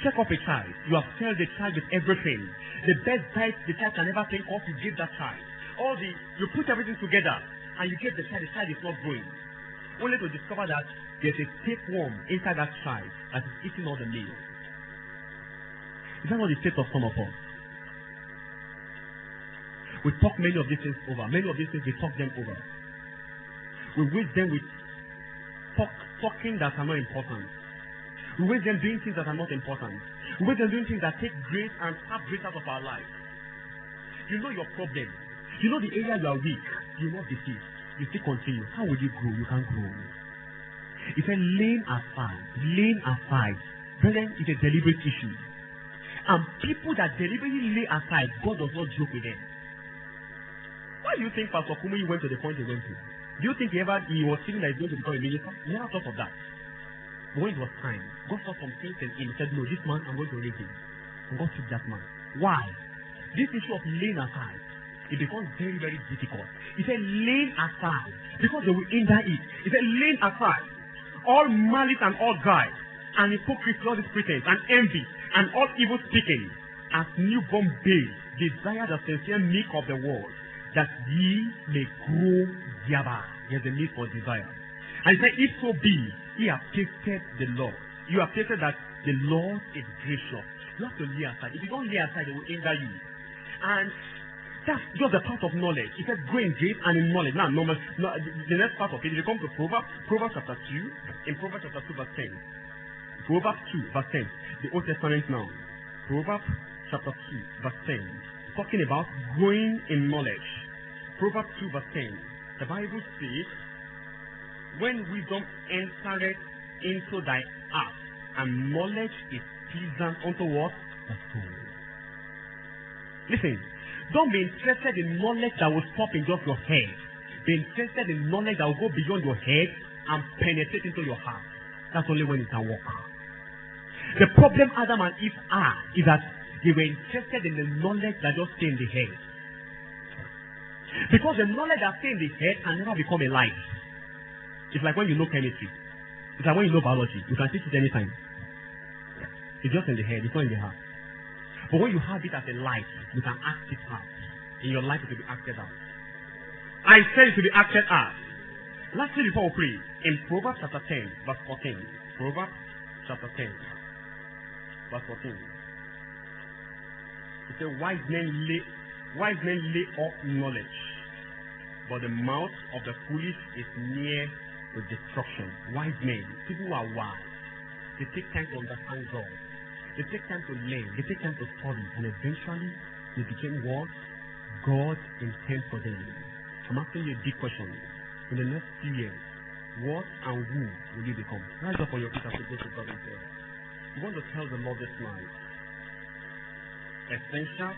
Check up a child. You have filled the child with everything. The best diet the child can ever think of, you give that child. All the you put everything together and you give the child, the child is not growing. Only to discover that there's a tapeworm inside that child that is eating all the meal. Is that not the state of some of us? We talk many of these things over. Many of these things we talk them over. We waste them with talk, talking that are not important. We waste them doing things that are not important. We waste them doing things that take grace and have grace out of our life. You know your problem. You know the area you are weak. You will not desist. You still continue. How will you grow? You can't grow. He said, laying aside, laying aside. Brethren, it's a deliberate issue. And people that deliberately lay aside, God does not joke with them. Why do you think Pastor Kumuyi went to the point he went to? Do you think he ever he was thinking that he's going to become a minister? He never thought of that. When it was time, God saw some things in him. He said, No, this man, I'm going to raise him. And God took that man. Why? This issue of laying aside, it becomes very, very difficult. He said, laying aside, because they will hinder it. He said, laying aside all malice and all guile, and hypocrisy, all this pretense, and envy, and all evil speaking, as newborn babes desire the sincere milk of the word, that ye may grow thereby. There's a need for desire. And he said, if so be, ye have tasted the Lord. You have tasted that the Lord is gracious. You have to lay aside. If you don't lay aside, it will hinder you. And that's just a part of knowledge. He said, grow in grace and in knowledge. Now, number, no, the next part of it, you come to Proverbs, Proverbs chapter 2, in Proverbs chapter 2, verse 10. Proverbs 2, verse 10. The Old Testament now. Proverbs chapter 2, verse 10. Talking about growing in knowledge. Proverbs 2, verse 10. The Bible says, When wisdom entereth into thy heart, and knowledge is pleasant unto what? The soul. Listen, don't be interested in knowledge that will stop in just your head. Be interested in knowledge that will go beyond your head and penetrate into your heart. That's only when it can work. The problem Adam and Eve are is that they were interested in the knowledge that just stay in the head. Because the knowledge that stay in the head can never become a life. It's like when you know chemistry. It's like when you know biology. You can teach it anytime. It's just in the head, it's not in the heart. But when you have it as a light, you can act it out. In your life, it will be acted out. I say it will be acted out. Lastly, before we pray, in Proverbs chapter 10, verse 14. Proverbs chapter 10, verse 14. It says, wise men lay, wise men lay up knowledge, but the mouth of the foolish is near to destruction. Wise men, people who are wise, they take time to understand God. They take time to learn. They take time to study. And eventually, they became what God intends for them. I'm asking you a big question. In the next few years, what and who will you become? Rise up on your feet we go to God in prayer. You want to tell the Lord this night. Essential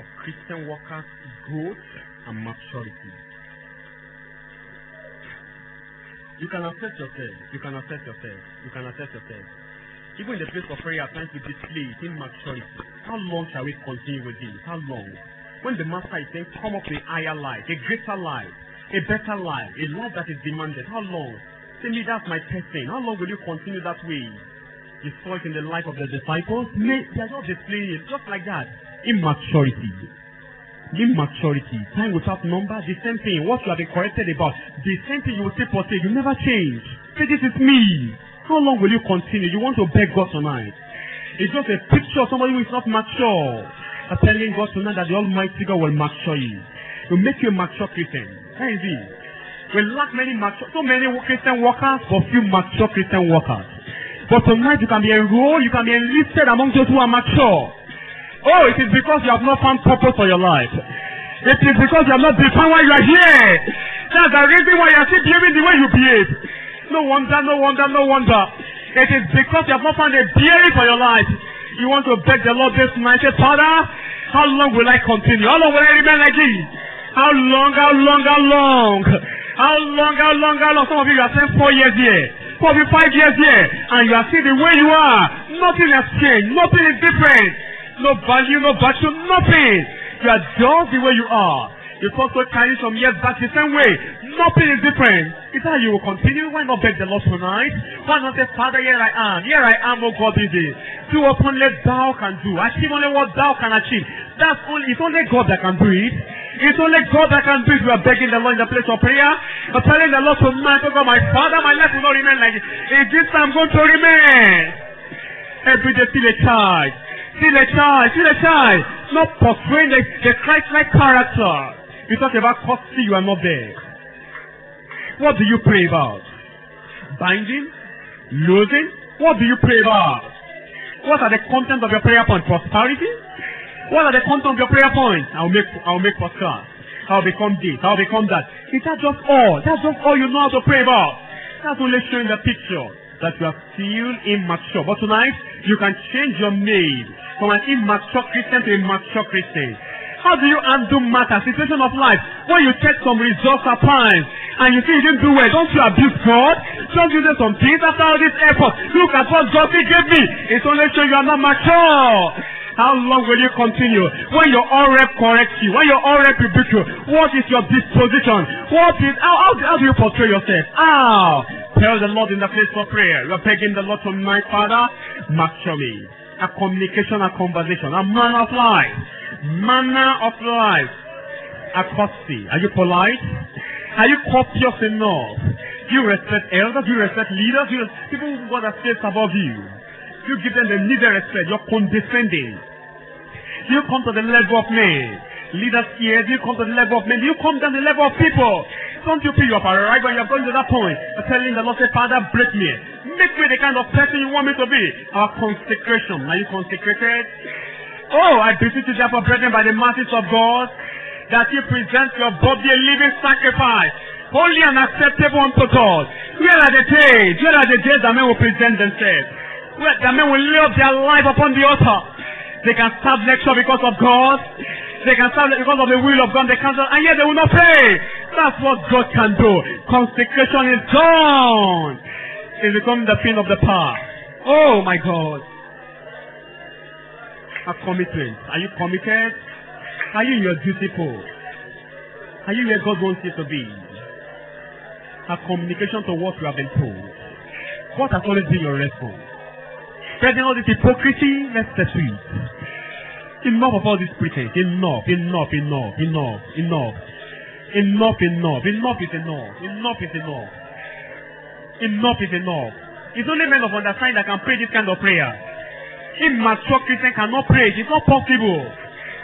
of Christian workers' growth and maturity. You can assess yourself. You can assess yourself. You can assess yourself. Even in the place of prayer, times we display it in maturity. How long shall we continue with this? How long? When the master is saying, come up with a higher life, a greater life, a better life, a life that is demanded. How long? Say me, that's my testing. How long will you continue that way? You saw it in the life of the disciples. They are not displaying it just like that. Immaturity. Immaturity. Time without number. The same thing. What you have been corrected about. The same thing you will for say. You never change. Say this is me. How long will you continue? You want to beg God tonight. It's just a picture of somebody who is not mature. I'm telling God tonight that the Almighty God will mature you. Will make you a mature Christian. That is it. We lack many mature, so many Christian workers, but few mature Christian workers. But tonight you can be enrolled, you can be enlisted among those who are mature. Oh, it is because you have not found purpose for your life. It is because you have not defined why you are here. That's the reason why you are still behaving the way you behave. No wonder, no wonder, no wonder. It is because you have not found a bearing for your life. You want to beg the Lord this night, say, Father, how long will I continue? How long will I remain like this? How long, how long, how long? How long, how long, how long? Some of you, are saying four years here. Probably five years here. And you are still the way you are. Nothing has changed. Nothing is different. No value, no virtue, nothing. You are just the way you are. You also carry some years back the same way. Nothing is different. Is that you will continue? Why not beg the Lord tonight? Why not say, Father, here I am. Here I am, oh God, this is. Do upon let thou can do. Achieve only what thou can achieve. That's only, it's only God that can do it. It's only God that can do it. We are begging the Lord in the place of prayer. We're telling the Lord tonight, oh God, my Father, my life will not remain like this. In this I'm going to remain. Every day, still a child. Still a child. Still a child. Not portraying the, the Christ-like character. You talk about custody, you are not there. What do you pray about? Binding? Losing? What do you pray about? What are the contents of your prayer point? Prosperity? What are the contents of your prayer point? I'll make I'll make class. I'll become this. I'll become that. Is that just all? That's just all you know how to pray about. That's only showing the picture that you are still immature. But tonight, you can change your name from an immature Christian to a mature Christian. How do you undo matters, situation of life, when you check some results at and you see you didn't do well, don't you abuse God? Don't you do some things after all this effort? Look at what God gave me. It's only showing you are not mature. How long will you continue? When your own rep corrects you, when your own rep rebukes you, what is your disposition? What is, how, how, how do you portray yourself? How? Tell the Lord in the place of prayer. You are begging the Lord tonight, Father, mature me. A communication, a conversation, a manner of life. Manner of life. A courtesy. Are you polite? Are you courteous enough? Do you respect elders? Do you respect leaders? Do you, respect people who God has above you. Do you give them the needed respect? You're condescending. Do you come to the level of men? Leaders here, do you come to the level of men? Do you come down to the level of people? Don't you feel you have arrived when you're going to that point? You're telling the Lord, say, Father, break me. Make me the kind of person you want me to be. Our consecration. Are you consecrated? Oh, I beseech you therefore, brethren, by the mercies of God, that you present your body a living sacrifice, holy and acceptable unto God. Where are the days? Where are the days that men will present themselves? Where the men will lay up their life upon the altar. They can start lecture because of God. They can serve because of the will of God, they can cancel, and yet they will not pray. That's what God can do. Consecration is gone. It's become the thing of the past. Oh my God. A commitment. Are you committed? Are you your duty? Are you where God wants you to be? A communication to what you have been told. What has always been your response? Spreading all this hypocrisy, let's it. Enough of all this pretense. Enough, enough, enough, enough, enough. Enough, enough, enough is enough. Enough is enough. Enough is enough. It's only men of understanding that can pray this kind of prayer. Immature Christian cannot pray. It's not possible.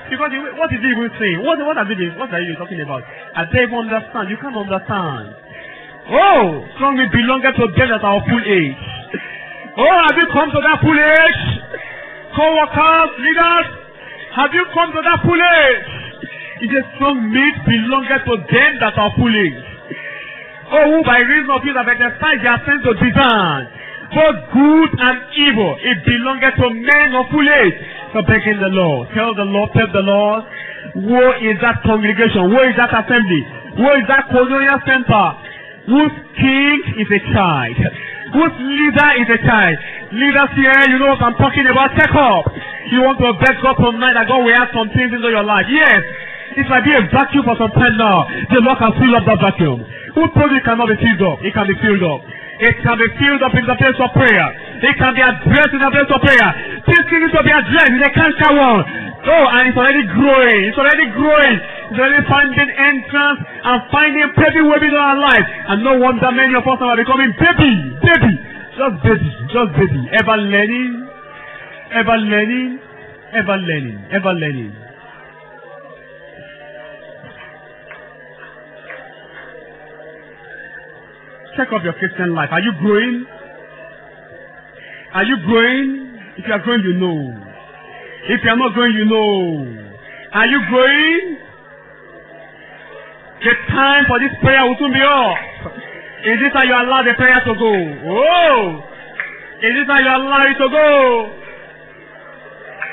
Because he- what is he even saying? What, what, are they, what are you talking about? I don't even understand. You can't understand. Oh, strong we belong to them at our full age. Oh, have you come to that full age? Co-workers, leaders, have you come to that age? It is strong meat belongeth to them that are age. Oh, who by reason of it have exercised their sense of discern, both good and evil, it belongeth to men of age. So begging the Lord, tell the Lord, tell the Lord, woe is that congregation, woe is that assembly, woe is that colonial center, whose king is a child, whose leader is a child. Leaders here, you know what I'm talking about, check up. You want to beg God tonight that God will add some things into your life. Yes, it might be a vacuum for some time now. The Lord can fill up that vacuum. Who told you it cannot be filled up? It can be filled up. It can be filled up in the place of prayer. It can be addressed in the place of prayer. This needs to be addressed in the cancer one. Oh, and it's already growing. It's already growing. It's already finding entrance and finding baby ways in our life. And no wonder many of us are becoming baby, baby. Just baby, just baby. Ever learning, ever learning, ever learning, ever learning. Check up your Christian life. Are you growing? Are you growing? If you are growing, you know. If you are not growing, you know. Are you growing? The time for this prayer will soon be off. Is this how you allow the prayer to go? Oh! Is this how you allow it to go?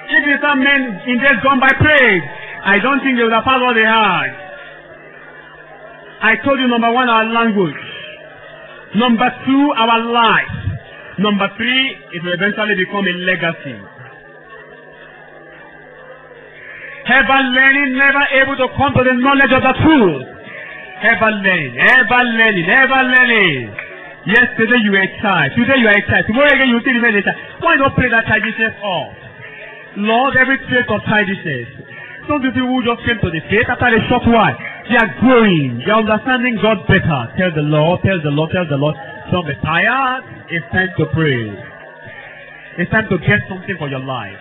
If some men in days gone by praise, I don't think they would have had what they had. I told you number one, our language. Number two, our life. Number three, it will eventually become a legacy. Ever learning, never able to come to the knowledge of the truth. Ever learning, ever learning, ever learning. Yesterday you were a child. Today you are a child. Tomorrow again you will still remain a child. Why not pray that childishness off? Lord, every trait of childishness. Some people who just came to the faith after a short while, they are growing. They are understanding God better. Tell the Lord, tell the Lord, tell the Lord. Don't be tired. It's time to pray. It's time to get something for your life.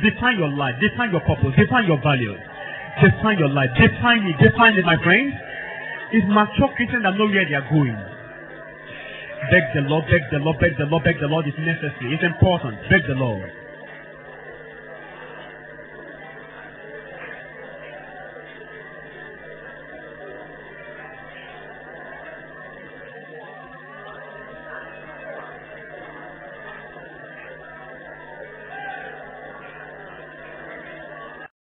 Define your life. Define your purpose. Define your values. Define your life. Define it. Define it, my friends. It's mature Christians that know where they are going. Beg the Lord, beg the Lord, beg the Lord, beg the Lord. It's necessary. It's important. Beg the Lord.